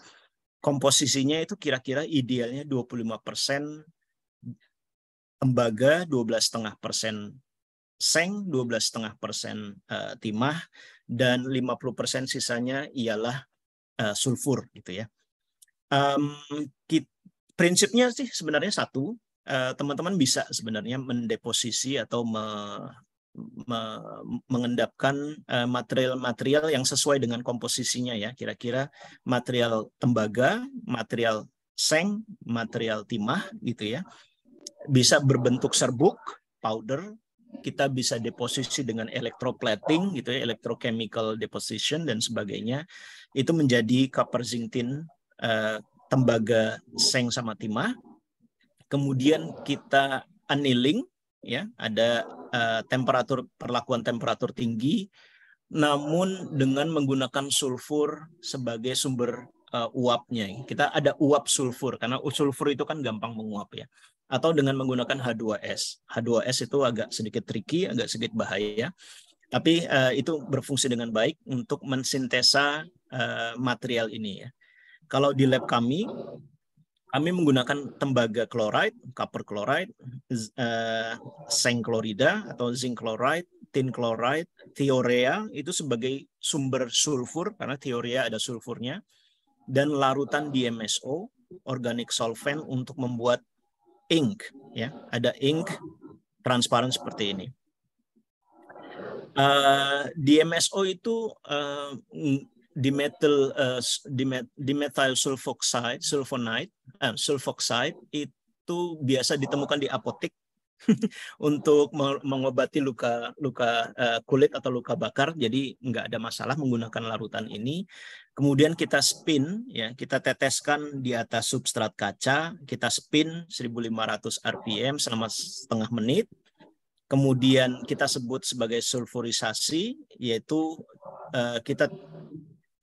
Komposisinya itu kira-kira idealnya 25% tembaga, 12,5% seng, 12,5% timah, dan 50% sisanya ialah uh, sulfur gitu ya. Um, kit, prinsipnya sih sebenarnya satu, uh, teman-teman bisa sebenarnya mendeposisi atau me, me, mengendapkan material-material uh, yang sesuai dengan komposisinya ya. Kira-kira material tembaga, material seng, material timah gitu ya. Bisa berbentuk serbuk, powder, kita bisa deposisi dengan electroplating gitu ya, electrochemical deposition dan sebagainya. Itu menjadi copper zinc tin uh, tembaga seng sama timah. Kemudian kita annealing ya, ada uh, temperatur perlakuan temperatur tinggi namun dengan menggunakan sulfur sebagai sumber uh, uapnya. Kita ada uap sulfur karena sulfur itu kan gampang menguap ya atau dengan menggunakan H2S. H2S itu agak sedikit tricky, agak sedikit bahaya, tapi uh, itu berfungsi dengan baik untuk mensintesa uh, material ini ya. Kalau di lab kami, kami menggunakan tembaga chloride, copper chloride, uh, seng klorida atau zinc chloride, tin chloride, thiourea itu sebagai sumber sulfur karena thiourea ada sulfurnya dan larutan DMSO organic solvent untuk membuat ink ya. Ada ink transparan seperti ini. Uh, di MSO itu uh, dimethyl uh, dimethyl sulfoxide sulfonide uh, sulfoxide itu biasa ditemukan di apotek untuk mengobati luka luka uh, kulit atau luka bakar. Jadi nggak ada masalah menggunakan larutan ini kemudian kita spin ya kita teteskan di atas substrat kaca kita spin 1500 rpm selama setengah menit kemudian kita sebut sebagai sulfurisasi yaitu uh, kita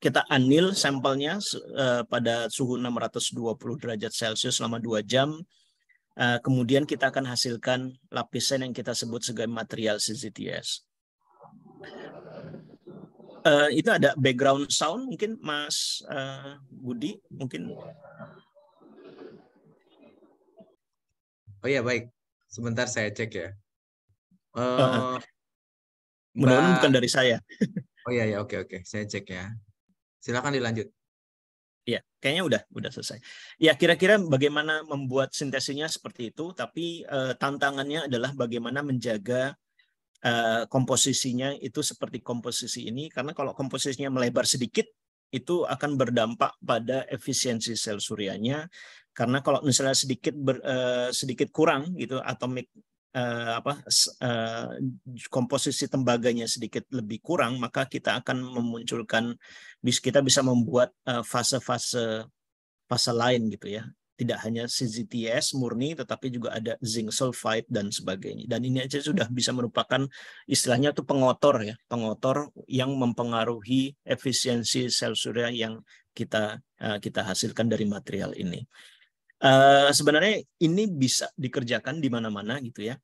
kita anil sampelnya uh, pada suhu 620 derajat Celcius selama dua jam Eh, kemudian kita akan hasilkan lapisan yang kita sebut sebagai material CCTS. Uh, itu ada background sound mungkin Mas uh, Budi mungkin. Oh iya baik, sebentar saya cek ya. Uh, uh, mudah bukan dari saya. oh iya ya oke oke, saya cek ya. Silakan dilanjut. Ya, kayaknya udah udah selesai. Ya, kira-kira bagaimana membuat sintesinya seperti itu, tapi uh, tantangannya adalah bagaimana menjaga uh, komposisinya itu seperti komposisi ini karena kalau komposisinya melebar sedikit itu akan berdampak pada efisiensi sel suryanya. Karena kalau misalnya sedikit ber, uh, sedikit kurang gitu atomic uh, apa uh, komposisi tembaganya sedikit lebih kurang maka kita akan memunculkan kita bisa membuat eh, fase-fase uh, fase lain gitu ya tidak hanya CZTS murni tetapi juga ada zinc sulfide dan sebagainya dan ini aja sudah bisa merupakan istilahnya itu pengotor ya pengotor yang mempengaruhi efisiensi sel surya yang kita uh, kita hasilkan dari material ini Uh, sebenarnya ini bisa dikerjakan di mana-mana gitu ya.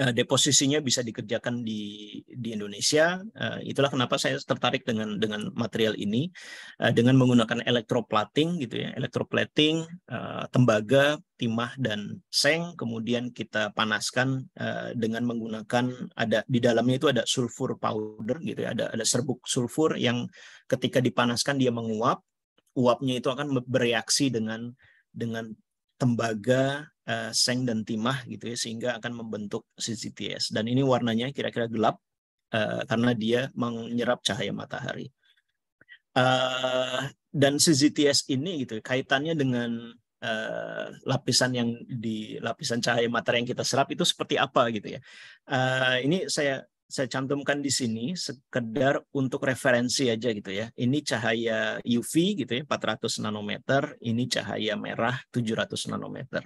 Uh, deposisinya bisa dikerjakan di di Indonesia. Uh, itulah kenapa saya tertarik dengan dengan material ini uh, dengan menggunakan electroplating gitu ya. Electroplating uh, tembaga, timah dan seng kemudian kita panaskan dengan menggunakan ada di dalamnya itu ada sulfur powder gitu ya. Ada ada serbuk sulfur yang ketika dipanaskan dia menguap. Uapnya itu akan bereaksi dengan dengan tembaga, uh, seng dan timah gitu ya sehingga akan membentuk CCTS dan ini warnanya kira-kira gelap uh, karena dia menyerap cahaya matahari. Uh, dan CCTS ini gitu kaitannya dengan uh, lapisan yang di lapisan cahaya matahari yang kita serap itu seperti apa gitu ya. Uh, ini saya saya cantumkan di sini sekedar untuk referensi aja gitu ya. Ini cahaya UV gitu ya 400 nanometer, ini cahaya merah 700 nanometer.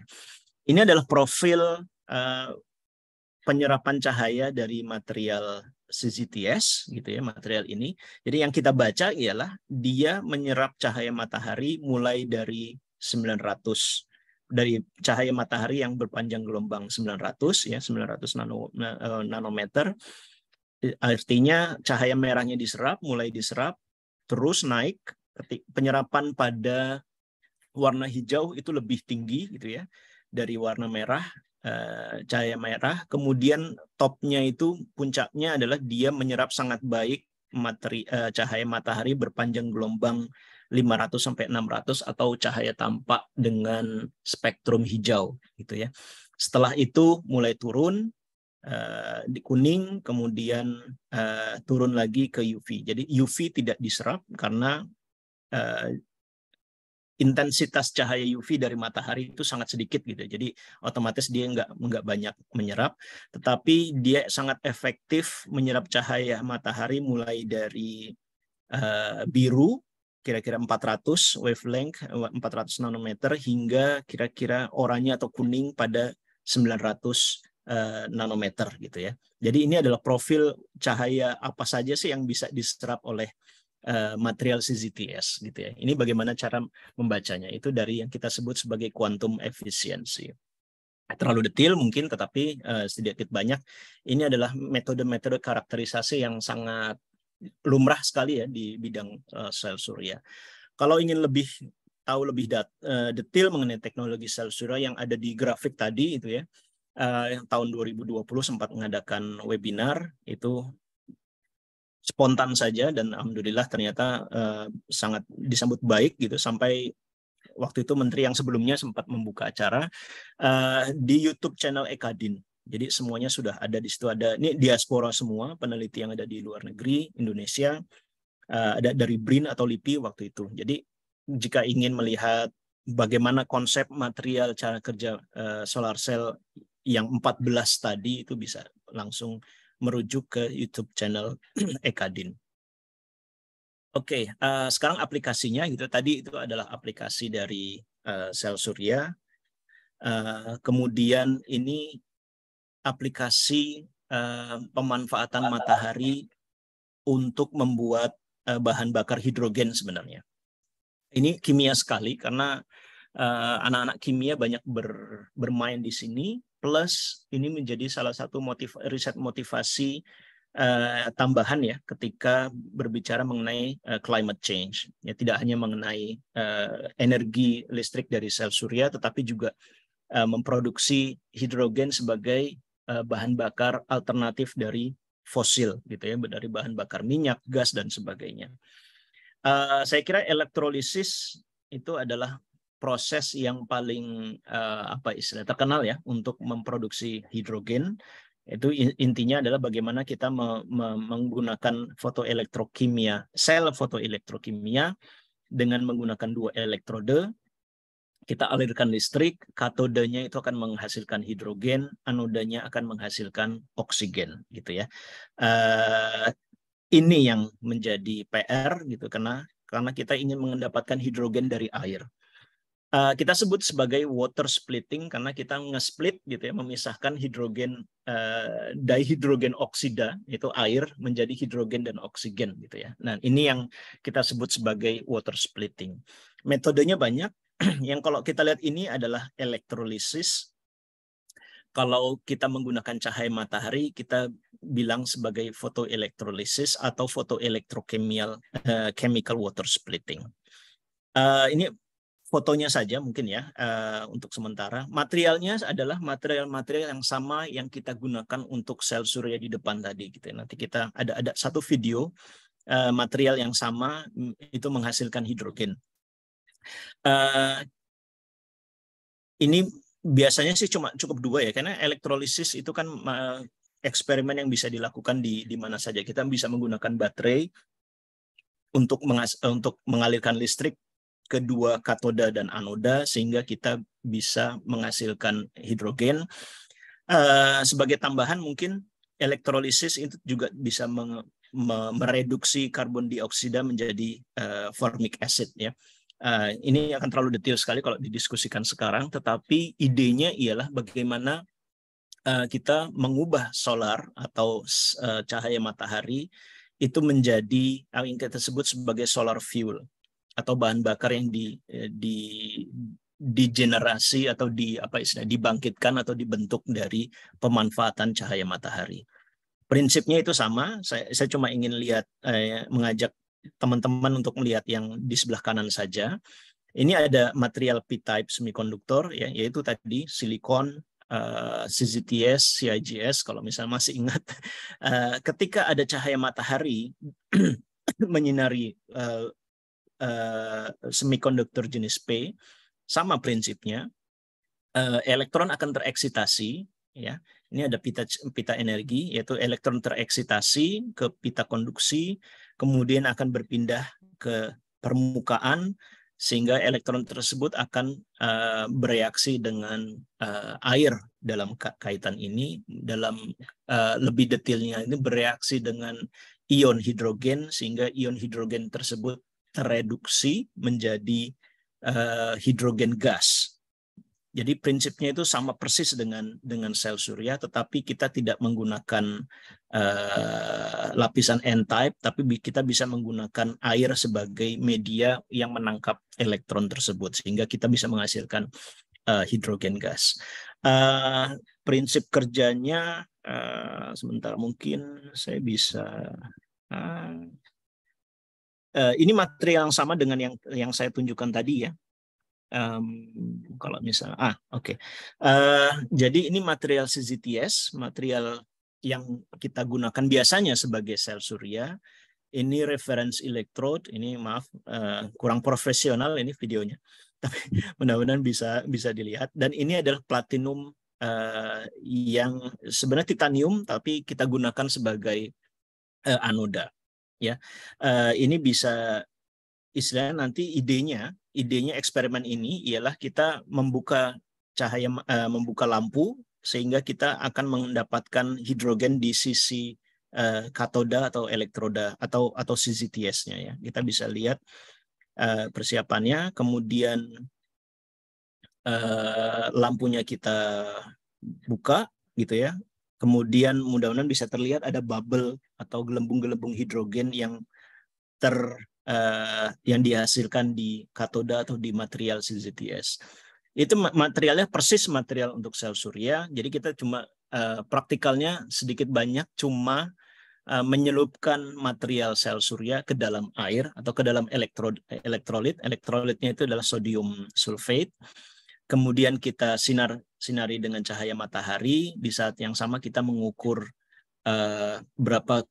Ini adalah profil uh, penyerapan cahaya dari material CCTS gitu ya, material ini. Jadi yang kita baca ialah dia menyerap cahaya matahari mulai dari 900 dari cahaya matahari yang berpanjang gelombang 900 ya 900 nano, eh, nanometer. Artinya cahaya merahnya diserap, mulai diserap, terus naik, penyerapan pada warna hijau itu lebih tinggi gitu ya dari warna merah eh, cahaya merah kemudian topnya itu puncaknya adalah dia menyerap sangat baik materi eh, cahaya matahari berpanjang gelombang 500 sampai 600 atau cahaya tampak dengan spektrum hijau gitu ya. Setelah itu mulai turun uh, di kuning kemudian turun lagi ke UV. Jadi UV tidak diserap karena intensitas cahaya UV dari matahari itu sangat sedikit gitu. Jadi otomatis dia nggak nggak banyak menyerap, tetapi dia sangat efektif menyerap cahaya matahari mulai dari uh, biru kira-kira 400 wavelength 400 nanometer hingga kira-kira oranye atau kuning pada 900 uh, nanometer gitu ya. Jadi ini adalah profil cahaya apa saja sih yang bisa diserap oleh uh, material CZTS gitu ya. Ini bagaimana cara membacanya itu dari yang kita sebut sebagai quantum efficiency. Terlalu detail mungkin tetapi uh, sedikit banyak ini adalah metode-metode karakterisasi yang sangat lumrah sekali ya di bidang uh, sel surya. Kalau ingin lebih tahu lebih dat, uh, detail mengenai teknologi sel surya yang ada di grafik tadi itu ya, uh, tahun 2020 sempat mengadakan webinar itu spontan saja dan alhamdulillah ternyata uh, sangat disambut baik gitu sampai waktu itu menteri yang sebelumnya sempat membuka acara uh, di YouTube channel Ekadin. Jadi semuanya sudah ada di situ ada ini diaspora semua peneliti yang ada di luar negeri Indonesia uh, ada dari BRIN atau LIPI waktu itu. Jadi jika ingin melihat bagaimana konsep material cara kerja uh, solar cell yang 14 tadi itu bisa langsung merujuk ke YouTube channel Ekadin. Oke, okay, uh, sekarang aplikasinya gitu. Tadi itu adalah aplikasi dari uh, sel surya. Uh, kemudian ini aplikasi uh, pemanfaatan matahari untuk membuat uh, bahan bakar hidrogen sebenarnya. Ini kimia sekali karena anak-anak uh, kimia banyak ber, bermain di sini. Plus ini menjadi salah satu motiv riset motivasi uh, tambahan ya ketika berbicara mengenai uh, climate change. Ya tidak hanya mengenai uh, energi listrik dari sel surya, tetapi juga uh, memproduksi hidrogen sebagai uh, bahan bakar alternatif dari fosil, gitu ya, dari bahan bakar minyak, gas dan sebagainya. Uh, saya kira elektrolisis itu adalah proses yang paling uh, apa istilah terkenal ya untuk memproduksi hidrogen itu intinya adalah bagaimana kita me me menggunakan fotoelektrokimia, sel fotoelektrokimia dengan menggunakan dua elektrode. Kita alirkan listrik, katodenya itu akan menghasilkan hidrogen, anodanya akan menghasilkan oksigen, gitu ya. Uh, ini yang menjadi PR gitu karena karena kita ingin mendapatkan hidrogen dari air. Uh, kita sebut sebagai water splitting karena kita nge-split gitu ya memisahkan hidrogen uh, dihidrogen oksida itu air menjadi hidrogen dan oksigen gitu ya. Nah, ini yang kita sebut sebagai water splitting. Metodenya banyak. yang kalau kita lihat ini adalah elektrolisis. Kalau kita menggunakan cahaya matahari, kita bilang sebagai fotoelektrolisis atau fotoelektrochemical uh, chemical water splitting. Uh, ini fotonya saja mungkin ya uh, untuk sementara. Materialnya adalah material-material yang sama yang kita gunakan untuk sel surya di depan tadi gitu. Ya. Nanti kita ada ada satu video uh, material yang sama mm, itu menghasilkan hidrogen. Uh, ini biasanya sih cuma cukup dua ya karena elektrolisis itu kan uh, eksperimen yang bisa dilakukan di di mana saja. Kita bisa menggunakan baterai untuk mengas untuk mengalirkan listrik kedua katoda dan anoda sehingga kita bisa menghasilkan hidrogen. Uh, sebagai tambahan mungkin elektrolisis itu juga bisa me mereduksi karbon dioksida menjadi uh, formic acid ya. Uh, ini akan terlalu detail sekali kalau didiskusikan sekarang, tetapi idenya ialah bagaimana uh, kita mengubah solar atau uh, cahaya matahari itu menjadi yang kita sebut sebagai solar fuel atau bahan bakar yang di eh, di digenerasi atau di apa istilah dibangkitkan atau dibentuk dari pemanfaatan cahaya matahari. Prinsipnya itu sama. Saya, saya cuma ingin lihat eh, mengajak teman-teman untuk melihat yang di sebelah kanan saja. Ini ada material P-type semikonduktor ya yaitu tadi silikon uh, eh, CZTS, CIGS kalau misalnya masih ingat. Uh, ketika ada cahaya matahari menyinari uh, uh, semikonduktor jenis P sama prinsipnya. Uh, elektron akan tereksitasi ya. Ini ada pita pita energi yaitu elektron tereksitasi ke pita konduksi kemudian akan berpindah ke permukaan sehingga elektron tersebut akan uh, bereaksi dengan uh, air dalam kaitan ini dalam uh, lebih detailnya ini bereaksi dengan ion hidrogen sehingga ion hidrogen tersebut tereduksi menjadi uh, hidrogen gas. Jadi prinsipnya itu sama persis dengan dengan sel surya, tetapi kita tidak menggunakan uh, lapisan N-type, tapi kita bisa menggunakan air sebagai media yang menangkap elektron tersebut, sehingga kita bisa menghasilkan uh, hidrogen gas. Uh, prinsip kerjanya, uh, sebentar mungkin saya bisa uh, uh, ini material yang sama dengan yang yang saya tunjukkan tadi ya. Um, kalau misalnya, ah oke. Okay. Uh, eh, jadi ini material CZTS, material yang kita gunakan biasanya sebagai sel surya. Ini reference electrode, ini maaf uh, kurang profesional ini videonya, tapi mudah-mudahan bisa bisa dilihat. Dan ini adalah platinum uh, yang sebenarnya titanium, tapi kita gunakan sebagai uh, anoda ya uh, ini bisa istilahnya nanti idenya idenya eksperimen ini ialah kita membuka cahaya uh, membuka lampu sehingga kita akan mendapatkan hidrogen di sisi uh, katoda atau elektroda atau atau CCTS-nya ya. Kita bisa lihat uh, persiapannya, kemudian uh, lampunya kita buka gitu ya. Kemudian mudah-mudahan bisa terlihat ada bubble atau gelembung-gelembung hidrogen yang ter uh, yang dihasilkan di katoda atau di material CCTS. Itu materialnya persis material untuk sel surya. Jadi kita cuma uh, praktikalnya sedikit banyak cuma uh, menyelupkan material sel surya ke dalam air atau ke dalam elektro elektrolit. Elektrolitnya itu adalah sodium sulfate. Kemudian kita sinar sinari dengan cahaya matahari. Di saat yang sama kita mengukur uh, berapa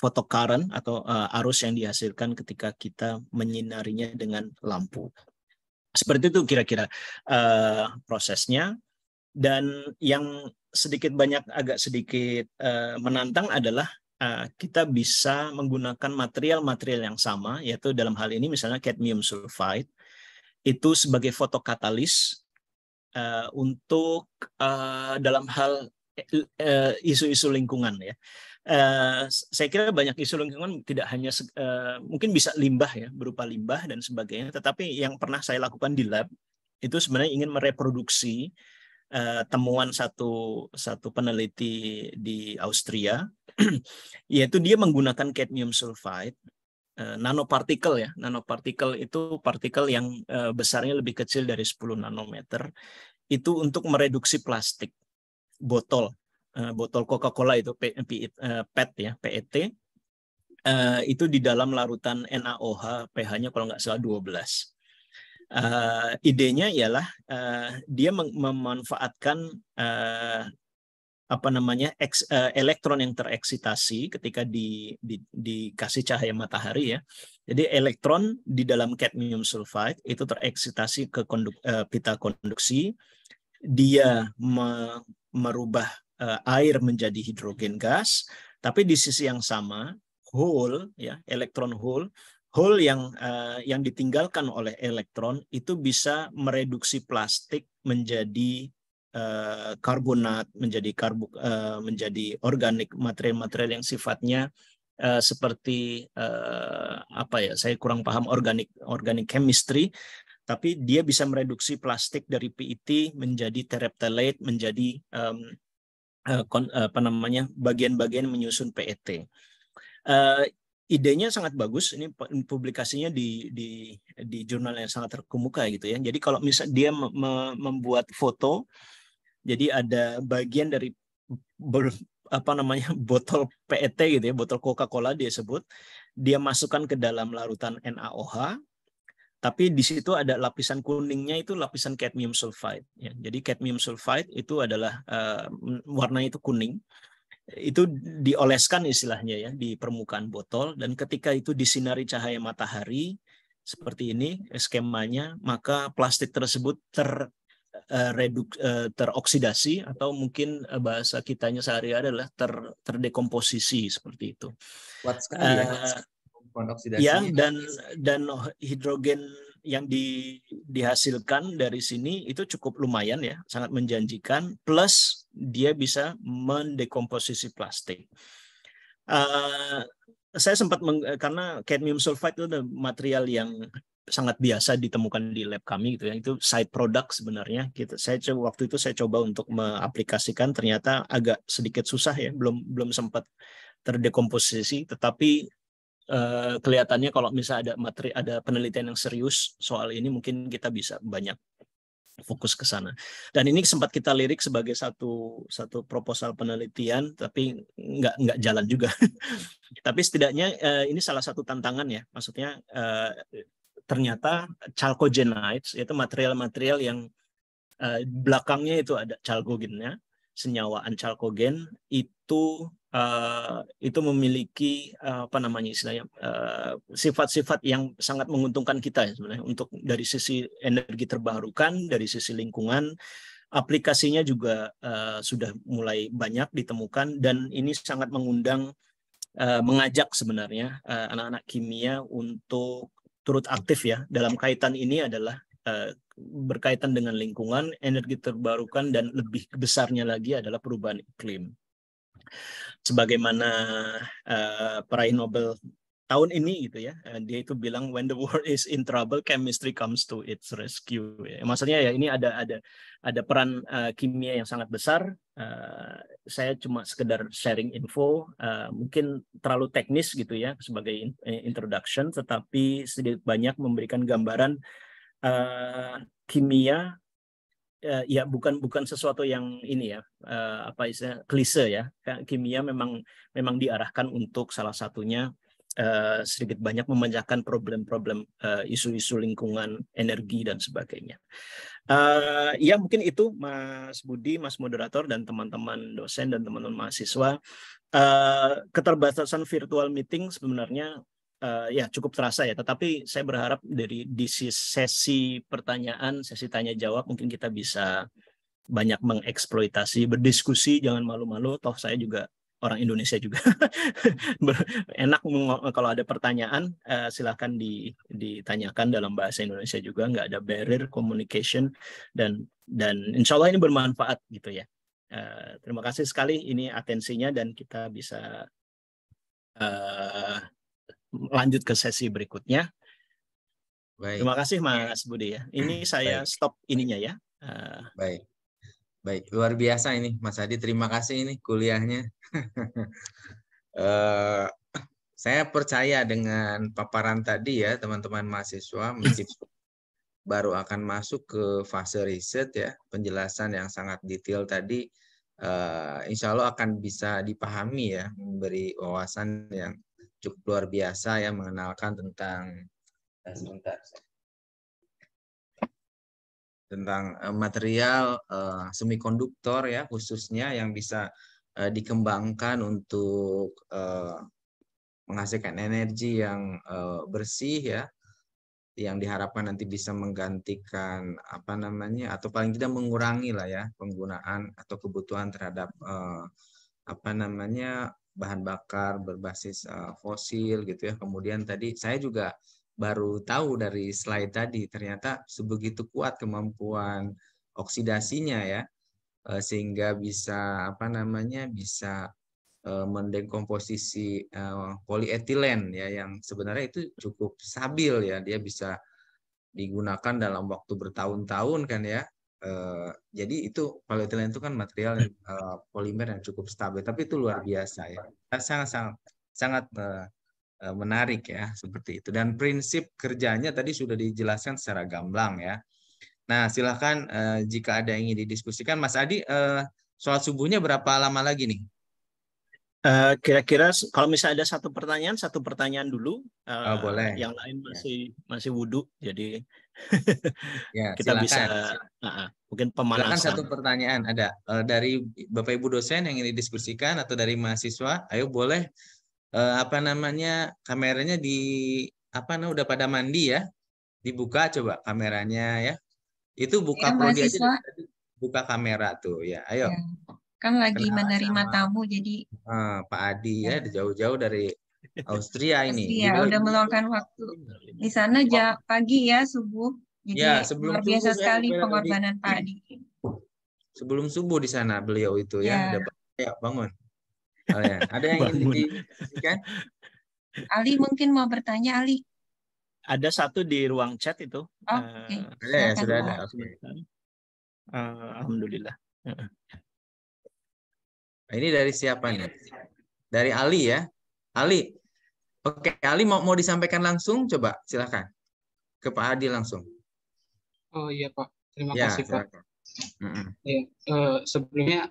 photocurrent atau uh, arus yang dihasilkan ketika kita menyinarinya dengan lampu. Seperti itu kira-kira uh, prosesnya. Dan yang sedikit banyak agak sedikit uh, menantang adalah uh, kita bisa menggunakan material-material yang sama, yaitu dalam hal ini misalnya cadmium sulfide, itu sebagai fotokatalis uh, untuk uh, dalam hal isu-isu uh, lingkungan ya. Uh, saya kira banyak isu lingkungan tidak hanya uh, mungkin bisa limbah ya berupa limbah dan sebagainya, tetapi yang pernah saya lakukan di lab itu sebenarnya ingin mereproduksi uh, temuan satu satu peneliti di Austria, yaitu dia menggunakan cadmium sulfide nanopartikel ya, nanopartikel itu partikel yang besarnya lebih kecil dari 10 nanometer, itu untuk mereduksi plastik botol uh, botol Coca-Cola itu PET uh, ya, PET uh, itu di dalam larutan NaOH pH-nya kalau nggak salah 12. Uh, idenya ialah uh, dia mem memanfaatkan uh, apa namanya uh, elektron yang tereksitasi ketika di, di, dikasih cahaya matahari ya. Jadi elektron di dalam cadmium sulfide itu tereksitasi ke konduk, uh, pita konduksi, dia me, merubah uh, air menjadi hidrogen gas, tapi di sisi yang sama hole ya elektron hole hole yang uh, yang ditinggalkan oleh elektron itu bisa mereduksi plastik menjadi uh, karbonat, menjadi karbo uh, menjadi organik material-material yang sifatnya uh, seperti uh, apa ya saya kurang paham organik organik chemistry tapi dia bisa mereduksi plastik dari PET menjadi terephthalate menjadi um, Eh, apa namanya bagian-bagian menyusun PET. Uh, eh, idenya sangat bagus. Ini publikasinya di di di jurnal yang sangat terkemuka gitu ya. Jadi kalau misal dia me membuat foto, jadi ada bagian dari apa namanya botol PET gitu ya, botol Coca-Cola dia sebut, dia masukkan ke dalam larutan NaOH, tapi di situ ada lapisan kuningnya itu lapisan cadmium sulfide. Ya. Jadi cadmium sulfide itu adalah uh, warnanya itu kuning. Itu dioleskan istilahnya ya di permukaan botol dan ketika itu disinari cahaya matahari seperti ini skemanya, maka plastik tersebut ter uh, reduk, uh, teroksidasi atau mungkin bahasa kitanya sehari-hari adalah ter, terdekomposisi seperti itu. Kuat sekali uh, ya oksidasi. Ya, dan dan hidrogen yang di, dihasilkan dari sini itu cukup lumayan ya, sangat menjanjikan. Plus dia bisa mendekomposisi plastik. Uh, saya sempat meng, karena cadmium sulfide itu material yang sangat biasa ditemukan di lab kami gitu ya itu side product sebenarnya kita saya coba waktu itu saya coba untuk mengaplikasikan ternyata agak sedikit susah ya belum belum sempat terdekomposisi tetapi uh, kelihatannya kalau misalnya ada materi ada penelitian yang serius soal ini mungkin kita bisa banyak fokus ke sana. Dan ini sempat kita lirik sebagai satu satu proposal penelitian, tapi nggak nggak jalan juga. tapi setidaknya uh, ini salah satu tantangan ya. Maksudnya uh, ternyata chalcogenides yaitu material-material yang uh, belakangnya itu ada chalcogennya, senyawa anchalcogen itu uh, itu memiliki uh, apa namanya istilahnya eh, sifat-sifat uh, yang sangat menguntungkan kita ya sebenarnya. Untuk dari sisi energi terbarukan dari sisi lingkungan aplikasinya juga uh, sudah mulai banyak ditemukan dan ini sangat mengundang uh, mengajak sebenarnya anak-anak uh, kimia untuk turut aktif ya. Dalam kaitan ini adalah uh, berkaitan dengan lingkungan, energi terbarukan dan lebih besarnya lagi adalah perubahan iklim. Sebagaimana uh, peraih Nobel tahun ini gitu ya eh, dia itu bilang when the world is in trouble chemistry comes to its rescue ya. maksudnya ya ini ada ada ada peran uh, kimia yang sangat besar uh, saya cuma sekedar sharing info uh, mungkin terlalu teknis gitu ya sebagai in, introduction tetapi sedikit banyak memberikan gambaran kimia uh, ya bukan bukan sesuatu yang ini ya uh, apa istilah klise ya kimia memang memang diarahkan untuk salah satunya uh, sedikit banyak memecahkan problem-problem uh, isu-isu lingkungan, energi dan sebagainya. Uh, ya mungkin itu Mas Budi, Mas moderator dan teman-teman dosen dan teman-teman mahasiswa. Uh, keterbatasan virtual meeting sebenarnya uh, ya cukup terasa ya. Tetapi saya berharap dari di sesi pertanyaan, sesi tanya jawab mungkin kita bisa banyak mengeksploitasi, berdiskusi, jangan malu-malu. Toh saya juga orang Indonesia juga. Enak kalau ada pertanyaan uh, silahkan di, ditanyakan dalam bahasa Indonesia juga, nggak ada barrier communication dan dan insya Allah ini bermanfaat gitu ya. Uh, terima kasih sekali ini atensinya dan kita bisa uh, lanjut ke sesi berikutnya. Baik. Terima kasih Mas Budi ya. Ini saya Baik. stop ininya ya. Uh, Baik. Baik, luar biasa ini Mas Adi. Terima kasih ini kuliahnya. uh, saya percaya dengan paparan tadi ya teman-teman mahasiswa meskipun baru akan masuk ke fase riset ya penjelasan yang sangat detail tadi uh, insya Allah akan bisa dipahami ya memberi wawasan yang cukup luar biasa ya mengenalkan tentang eh, tentang uh, material uh, semikonduktor ya khususnya yang bisa uh, dikembangkan untuk uh, menghasilkan energi yang uh, bersih ya yang diharapkan nanti bisa menggantikan apa namanya atau paling tidak mengurangi lah ya penggunaan atau kebutuhan terhadap uh, apa namanya bahan bakar berbasis uh, fosil gitu ya. Kemudian tadi saya juga baru tahu dari slide tadi ternyata sebegitu kuat kemampuan oksidasinya ya eh, sehingga bisa apa namanya bisa eh, mendekomposisi eh, polietilen ya yang sebenarnya itu cukup stabil ya. Dia bisa digunakan dalam waktu bertahun-tahun kan ya jadi itu polietilen itu kan material polimer yang cukup stabil tapi itu luar biasa ya sangat sangat sangat Eh, menarik ya seperti itu dan prinsip kerjanya tadi sudah dijelaskan secara gamblang ya. Nah silahkan uh, jika ada yang ingin didiskusikan Mas Adi uh, soal subuhnya berapa lama lagi nih? Kira-kira uh, kalau misalnya ada satu pertanyaan satu pertanyaan dulu. Uh, oh, boleh. Yang lain ya. masih ya. masih wudhu jadi ya, kita silakan. bisa uh, mungkin pemanasan. Silakan satu pertanyaan ada uh, dari Bapak Ibu dosen yang ingin didiskusikan atau dari mahasiswa. Ayo boleh eh, apa namanya kameranya di apa namanya udah pada mandi ya dibuka coba kameranya ya itu buka ya, prodi aja buka kamera tuh ya ayo ya. kan lagi Kenal menerima sama, tamu jadi eh, Pak Adi ya, ya jauh-jauh dari Austria ini ya udah meluangkan waktu di sana jam pagi ya subuh jadi ya, sebelum luar biasa subuh, sekali ya, pengorbanan Pak Adi sebelum subuh di sana beliau itu ya, ya udah ya, bangun Oh, ya. Ada yang ingin didiskusikan? Ali mungkin mau bertanya Ali. Ada satu di ruang chat itu. Oh, okay. uh, ada ya, sudah ada. Uh, Alhamdulillah. Nah, ini dari siapa nih? Dari Ali ya. Ali. Oke, Ali mau mau disampaikan langsung coba silakan. Ke Pak Adi langsung. Oh iya Pak. Terima ya, kasih Pak. Mm -hmm. ya, uh, sebelumnya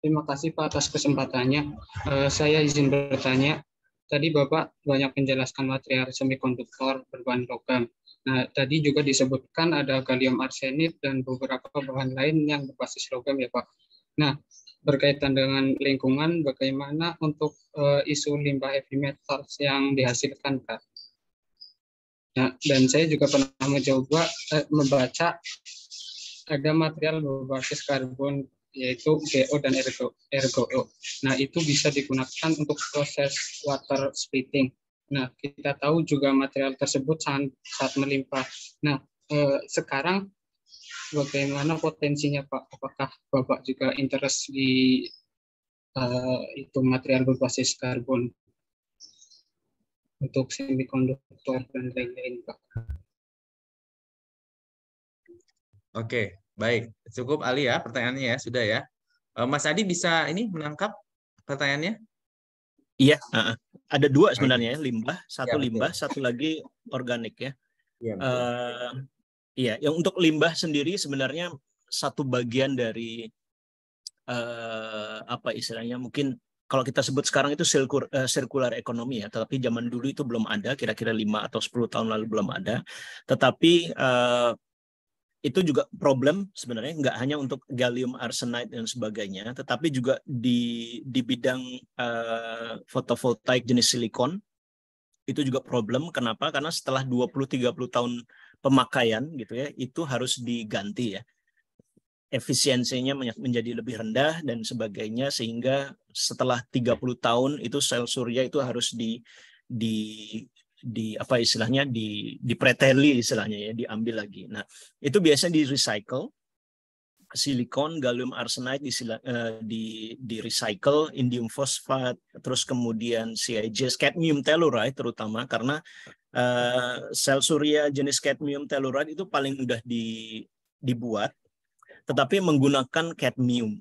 Terima kasih Pak atas kesempatannya. Uh, saya izin bertanya. Tadi Bapak banyak menjelaskan material semikonduktor berbahan logam. Nah, tadi juga disebutkan ada gallium arsenid dan beberapa bahan lain yang berbasis logam ya Pak. Nah, berkaitan dengan lingkungan, bagaimana untuk uh, isu limbah heavy metals yang dihasilkan Pak? Nah, dan saya juga pernah mencoba eh, membaca ada material berbasis karbon yaitu GO dan ergo, RGO. Nah, itu bisa digunakan untuk proses water splitting. Nah, kita tahu juga material tersebut sangat, sangat melimpah. Nah, uh, sekarang bagaimana potensinya Pak? Apakah Bapak juga interest di uh, itu material berbasis karbon untuk semikonduktor dan lain-lain Pak? Oke, baik. Cukup Ali ya pertanyaannya ya, sudah ya. Mas Adi bisa ini menangkap pertanyaannya? Iya, uh, ada dua sebenarnya, limbah, satu ya, limbah, satu lagi organik ya. Iya, uh, iya, yang untuk limbah sendiri sebenarnya satu bagian dari uh, apa istilahnya mungkin kalau kita sebut sekarang itu sirkular ekonomi ya, tetapi zaman dulu itu belum ada, kira-kira lima atau 10 tahun lalu belum ada. Tetapi uh, itu juga problem sebenarnya nggak hanya untuk gallium arsenide dan sebagainya, tetapi juga di di bidang uh, fotovoltaik jenis silikon itu juga problem. Kenapa? Karena setelah 20-30 tahun pemakaian gitu ya, itu harus diganti ya. Efisiensinya menjadi lebih rendah dan sebagainya sehingga setelah 30 tahun itu sel surya itu harus di di di apa istilahnya di di preteli istilahnya ya diambil lagi. Nah itu biasanya di recycle silikon, gallium arsenide di, uh, di di recycle, indium fosfat, terus kemudian CIJ, cadmium telluride terutama karena uh, sel surya jenis cadmium telluride itu paling mudah di, dibuat, tetapi menggunakan cadmium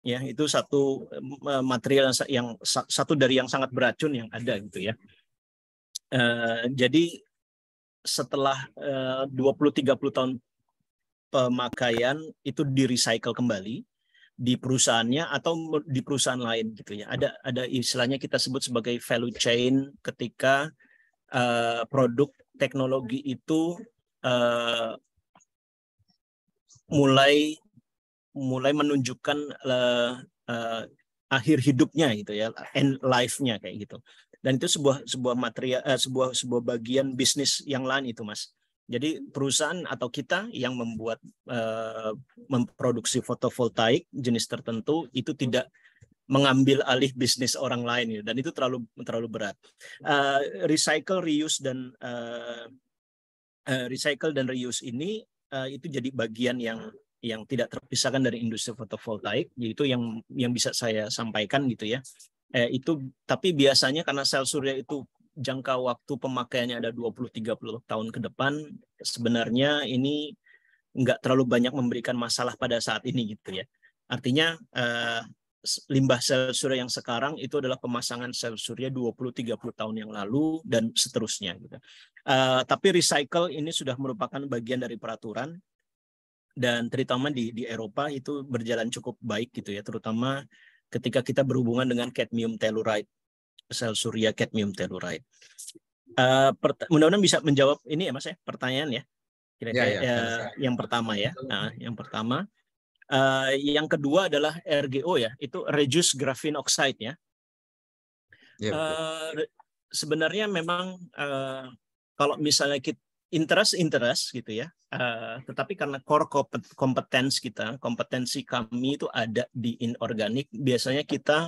ya itu satu uh, material yang satu dari yang sangat beracun yang ada gitu ya. Uh, jadi setelah uh, 20-30 tahun pemakaian itu di recycle kembali di perusahaannya atau di perusahaan lain gitu ya. Ada ada istilahnya kita sebut sebagai value chain ketika uh, produk teknologi itu uh, mulai mulai menunjukkan uh, uh, akhir hidupnya gitu ya, end life-nya kayak gitu. Dan itu sebuah sebuah material uh, sebuah sebuah bagian bisnis yang lain itu mas. Jadi perusahaan atau kita yang membuat uh, memproduksi fotovoltaik jenis tertentu itu tidak mengambil alih bisnis orang lain ya. dan itu terlalu terlalu berat. Uh, recycle reuse dan uh, uh, recycle dan reuse ini uh, itu jadi bagian yang yang tidak terpisahkan dari industri fotovoltaik yaitu yang yang bisa saya sampaikan gitu ya. Eh, itu tapi biasanya karena sel surya itu jangka waktu pemakaiannya ada 20-30 tahun ke depan sebenarnya ini nggak terlalu banyak memberikan masalah pada saat ini gitu ya. Artinya eh, limbah sel surya yang sekarang itu adalah pemasangan sel surya 20-30 tahun yang lalu dan seterusnya gitu. Uh, tapi recycle ini sudah merupakan bagian dari peraturan dan terutama di di Eropa itu berjalan cukup baik gitu ya terutama ketika kita berhubungan dengan cadmium telluride, sel surya cadmium telluride. Uh, mudah-mudahan bisa menjawab ini ya Mas ya, pertanyaan ya. Kira-kira ya, ya, uh, yang pertama ya. Nah, yang pertama uh, yang kedua adalah RGO ya, itu reduce graphene oxide ya. ya uh, sebenarnya memang uh, kalau misalnya kita interest interest gitu ya. Uh, tetapi karena core kompetens kita, kompetensi kami itu ada di inorganik. Biasanya kita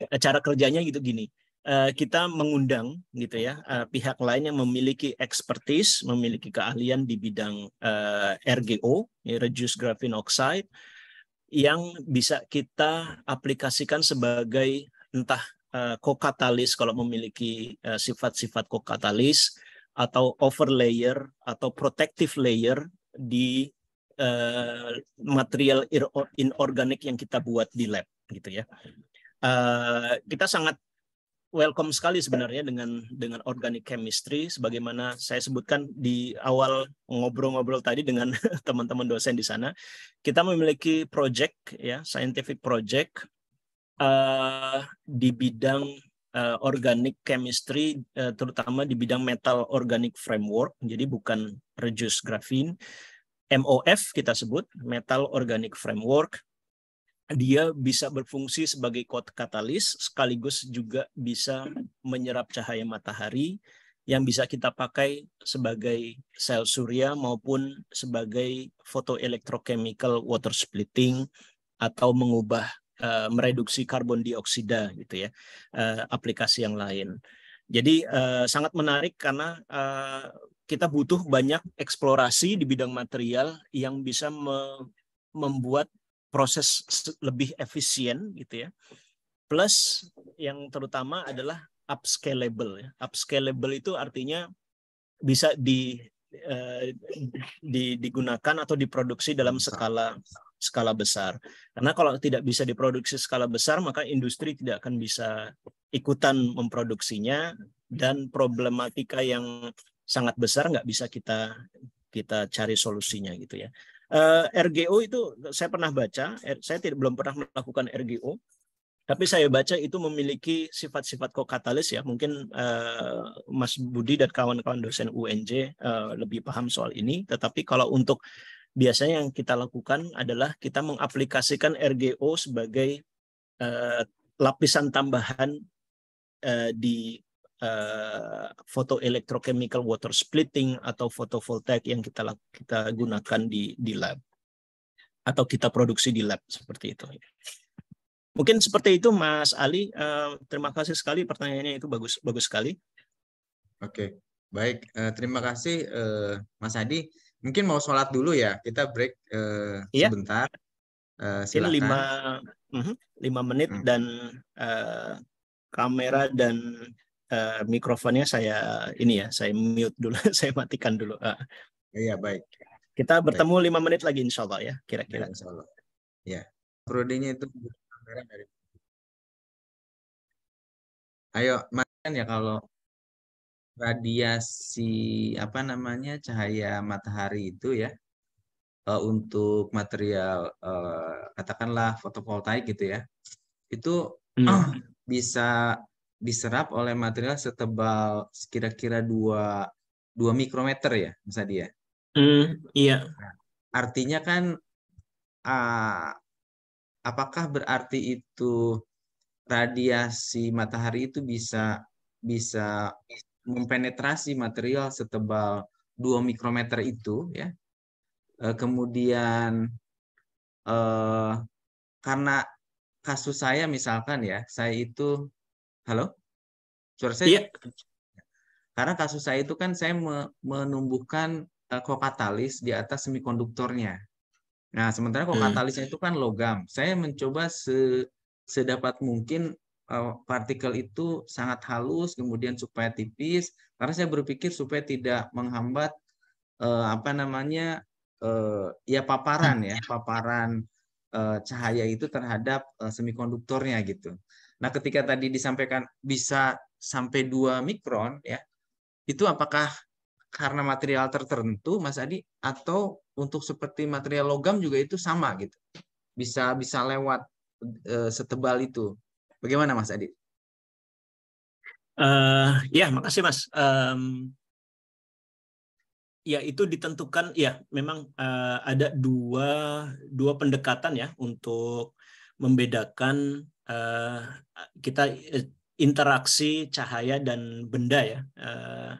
eh, cara kerjanya gitu gini. Uh, kita mengundang gitu ya uh, pihak lain yang memiliki expertise, memiliki keahlian di bidang uh, RGO, ya, reduce graphene oxide, yang bisa kita aplikasikan sebagai entah kokatalis kalau memiliki sifat-sifat uh, kokatalis atau overlayer atau protective layer di uh, material inorganik yang kita buat di lab gitu ya. Uh, kita sangat welcome sekali sebenarnya dengan dengan organic chemistry sebagaimana saya sebutkan di awal ngobrol-ngobrol tadi dengan teman-teman dosen di sana. Kita memiliki project ya, scientific project uh, di bidang uh, organic chemistry uh, terutama di bidang metal organic framework jadi bukan reduce graphene MOF kita sebut metal organic framework dia bisa berfungsi sebagai katalis sekaligus juga bisa menyerap cahaya matahari yang bisa kita pakai sebagai sel surya maupun sebagai photoelectrochemical water splitting atau mengubah uh, mereduksi karbon dioksida gitu ya uh, aplikasi yang lain. Jadi uh, sangat menarik karena uh, kita butuh banyak eksplorasi di bidang material yang bisa me membuat proses lebih efisien gitu ya. Plus yang terutama adalah upscalable ya. Upscalable itu artinya bisa di, eh, di digunakan atau diproduksi dalam skala skala besar. Karena kalau tidak bisa diproduksi skala besar, maka industri tidak akan bisa ikutan memproduksinya dan problematika yang sangat besar nggak bisa kita kita cari solusinya gitu ya. Eh, RGO itu saya pernah baca, saya tidak belum pernah melakukan RGO, tapi saya baca itu memiliki sifat-sifat katalis ya. Mungkin uh, Mas Budi dan kawan-kawan dosen UNJ uh, eh, lebih paham soal ini. Tetapi kalau untuk biasanya yang kita lakukan adalah kita mengaplikasikan RGO sebagai uh, lapisan tambahan uh, di uh, foto electrochemical water splitting atau fotovoltaik yang kita kita gunakan di di lab atau kita produksi di lab seperti itu. Mungkin seperti itu Mas Ali. Uh, terima kasih sekali pertanyaannya itu bagus bagus sekali. Oke, baik. Uh, terima kasih uh, Mas Adi. Mungkin mau sholat dulu ya. Kita break uh, iya. sebentar. Uh, silakan. lima uh, lima menit hmm. dan uh, kamera dan uh, mikrofonnya saya ini ya, saya mute dulu, saya matikan dulu. Uh. Iya baik. Kita bertemu lima menit lagi insya Allah ya, kira-kira. Insya Allah. Ya, prodinya itu dari. Ayo, makan ya kalau radiasi apa namanya cahaya matahari itu ya uh, untuk material uh, katakanlah fotovoltaik gitu ya itu hmm. bisa diserap oleh material setebal kira-kira dua dua mikrometer ya, Mas Adi ya? Mm, iya. Artinya kan, uh, apakah berarti itu radiasi matahari itu bisa bisa mempenetrasi material setebal dua mikrometer itu ya? Uh, kemudian uh, karena kasus saya misalkan ya, saya itu Halo? Suara saya? Iya. Karena kasus saya itu kan saya menumbuhkan uh, kokatalis di atas semikonduktornya. Nah, sementara hmm. kokatalisnya hmm. itu kan logam. Saya mencoba se sedapat mungkin uh, partikel itu sangat halus, kemudian supaya tipis, karena saya berpikir supaya tidak menghambat uh, apa namanya uh, ya paparan ya, paparan uh, cahaya itu terhadap uh, semikonduktornya gitu. Nah, ketika tadi disampaikan bisa sampai 2 mikron ya, itu apakah karena material tertentu Mas Adi atau untuk seperti material logam juga itu sama gitu. Bisa bisa lewat e, setebal itu. Bagaimana Mas Adi? Uh, ya, makasih Mas. Um, ya itu ditentukan ya memang uh, ada dua dua pendekatan ya untuk membedakan uh, kita eh, interaksi cahaya dan benda ya. Uh,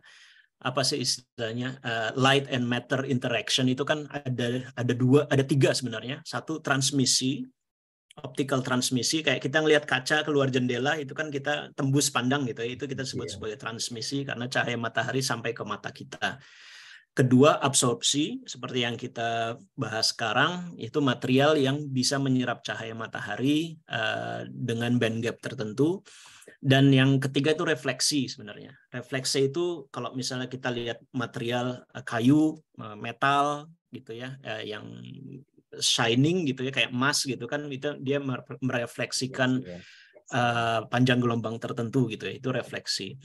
apa sih istilahnya? Uh, light and matter interaction itu kan ada ada dua ada tiga sebenarnya. Satu transmisi optical transmisi. Kayak kita ngelihat kaca keluar jendela itu kan kita tembus pandang gitu ya. Itu kita sebut yeah. sebagai transmisi karena cahaya matahari sampai ke mata kita Kedua, absorpsi seperti yang kita bahas sekarang itu material yang bisa menyerap cahaya matahari uh, dengan band gap tertentu. Dan yang ketiga itu refleksi sebenarnya. Refleksi itu kalau misalnya kita lihat material uh, kayu, uh, metal gitu ya, uh, yang shining gitu ya kayak emas gitu kan itu dia merefleksikan uh, panjang gelombang tertentu gitu ya, itu refleksi.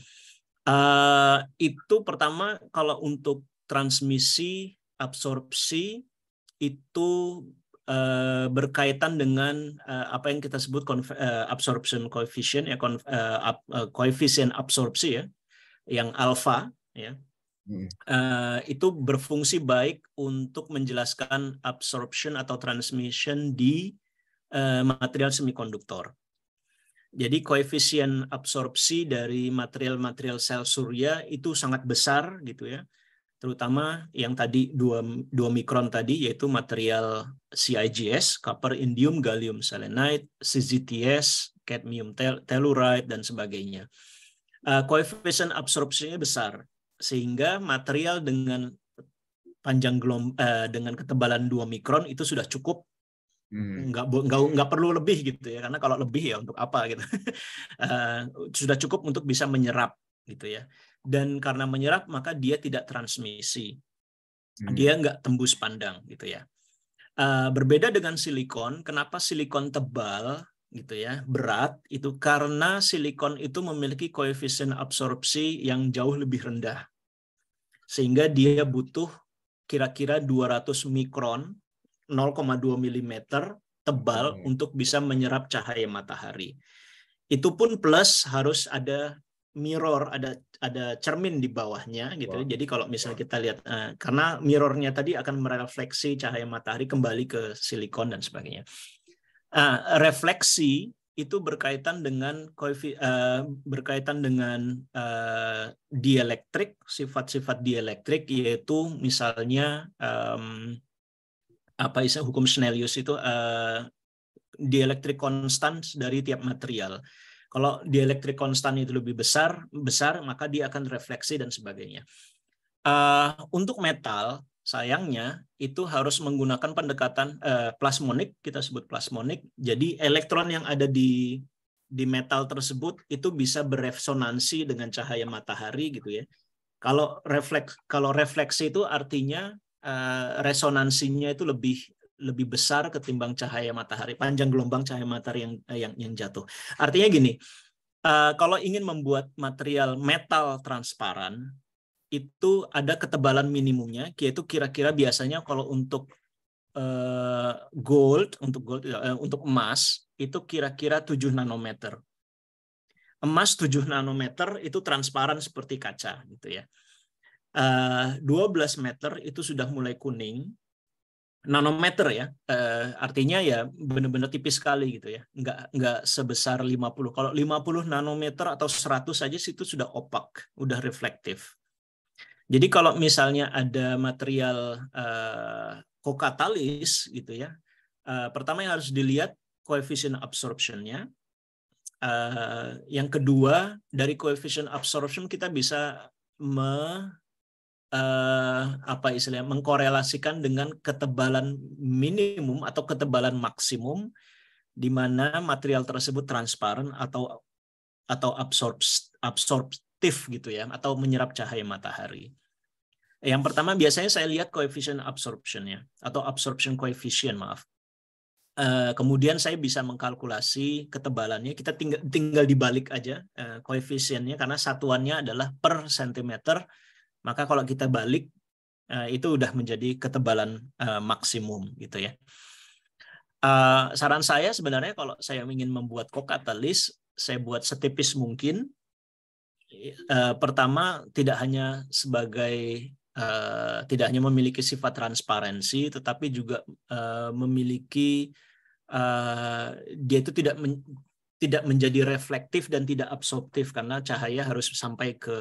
Uh, itu pertama kalau untuk transmisi absorpsi itu uh, berkaitan dengan uh, apa yang kita sebut uh, absorption coefficient ya koefisien absorpsi ya yang alfa ya. Uh, itu berfungsi baik untuk menjelaskan absorption atau transmission di uh, material semikonduktor. Jadi koefisien absorpsi dari material-material sel surya itu sangat besar gitu ya terutama yang tadi dua, dua mikron tadi yaitu material CIGS, copper, indium, gallium selenide, CZTS, cadmium telluride dan sebagainya. Uh, koefisien absorpsinya besar. sehingga material dengan panjang gelom uh, dengan ketebalan 2 mikron itu sudah cukup hmm. nggak nggak nggak perlu lebih gitu ya karena kalau lebih ya untuk apa gitu uh, sudah cukup untuk bisa menyerap gitu ya dan karena menyerap maka dia tidak transmisi hmm. dia nggak tembus pandang gitu ya uh, berbeda dengan silikon kenapa silikon tebal gitu ya berat itu karena silikon itu memiliki koefisien absorpsi yang jauh lebih rendah sehingga dia butuh kira-kira 200 mikron 0,2 mm tebal hmm. untuk bisa menyerap cahaya matahari. Itu pun plus harus ada mirror, ada ada cermin di bawahnya gitu. Wow. Jadi kalau misalnya kita lihat uh, karena mirrornya tadi akan merefleksi cahaya matahari kembali ke silikon dan sebagainya. Uh, refleksi itu berkaitan dengan uh, berkaitan dengan uh, dielektrik, sifat-sifat dielektrik yaitu misalnya um, apa istilah hukum Snellius itu uh, dielektrik konstan dari tiap material. Kalau dielektrik konstan itu lebih besar, besar maka dia akan refleksi dan sebagainya. Uh, untuk metal sayangnya itu harus menggunakan pendekatan uh, plasmonik kita sebut plasmonik jadi elektron yang ada di di metal tersebut itu bisa beresonansi dengan cahaya matahari gitu ya kalau refleks kalau refleksi itu artinya uh, resonansinya itu lebih lebih besar ketimbang cahaya matahari panjang gelombang cahaya matahari yang yang yang jatuh artinya gini uh, kalau ingin membuat material metal transparan itu ada ketebalan minimumnya, yaitu kira-kira biasanya kalau untuk uh, gold, untuk gold, uh, untuk emas itu kira-kira 7 nanometer. Emas 7 nanometer itu transparan seperti kaca, gitu ya. Uh, eh, 12 meter itu sudah mulai kuning, nanometer ya. Uh, artinya ya benar-benar tipis sekali gitu ya. Nggak nggak sebesar 50 kalau 50 nanometer atau 100 saja situ sudah opak udah reflektif. Jadi kalau misalnya ada material uh, kokatalis gitu ya, uh, pertama yang harus dilihat koefisien absorption-nya. Uh, yang kedua dari koefisien absorption kita bisa me, uh, apa istilahnya mengkorelasikan dengan ketebalan minimum atau ketebalan maksimum di mana material tersebut transparan atau atau absorptif gitu ya atau menyerap cahaya matahari. Yang pertama biasanya saya lihat koefisien absorption-nya atau absorption coefficient maaf. Uh, kemudian saya bisa mengkalkulasi ketebalannya. Kita tinggal tinggal dibalik aja uh, karena satuannya adalah per sentimeter. Maka kalau kita balik uh, itu udah menjadi ketebalan uh, maksimum gitu ya. Uh, saran saya sebenarnya kalau saya ingin membuat kokatalis, saya buat setipis mungkin. Pertama tidak hanya sebagai tidak hanya memiliki sifat transparansi, tetapi juga memiliki dia itu tidak tidak menjadi reflektif dan tidak absorptif karena cahaya harus sampai ke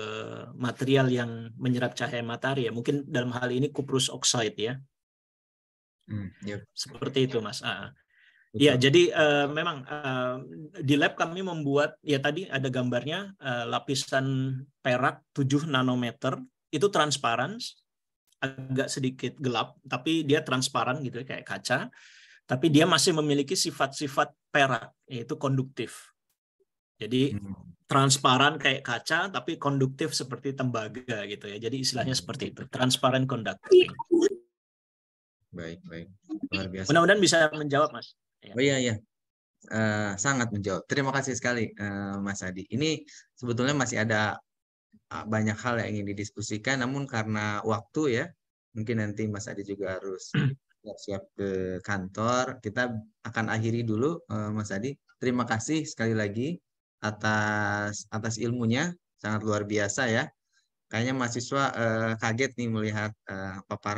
material yang menyerap cahaya matahari ya. Mungkin dalam hal ini cuprous oxide ya. Hmm, yep. Seperti itu Mas. Ah. Ya, jadi uh, memang uh, di lab kami membuat ya tadi ada gambarnya uh, lapisan perak 7 nanometer itu transparan, agak sedikit gelap, tapi dia transparan gitu kayak kaca. Tapi dia masih memiliki sifat-sifat perak, yaitu konduktif. Jadi hmm. transparan kayak kaca, tapi konduktif seperti tembaga gitu ya. Jadi istilahnya seperti itu, transparan konduktif. Baik, baik. Luar biasa. Mudah-mudahan bisa menjawab, Mas. Ya. Oh iya, iya. Uh, sangat menjawab. Terima kasih sekali, uh, Mas Adi. Ini sebetulnya masih ada banyak hal yang ingin didiskusikan, namun karena waktu ya, mungkin nanti Mas Adi juga harus siap-siap ke kantor. Kita akan akhiri dulu, eh, Mas Adi. Terima kasih sekali lagi atas atas ilmunya, sangat luar biasa ya. Kayaknya mahasiswa eh, kaget nih melihat eh, paparan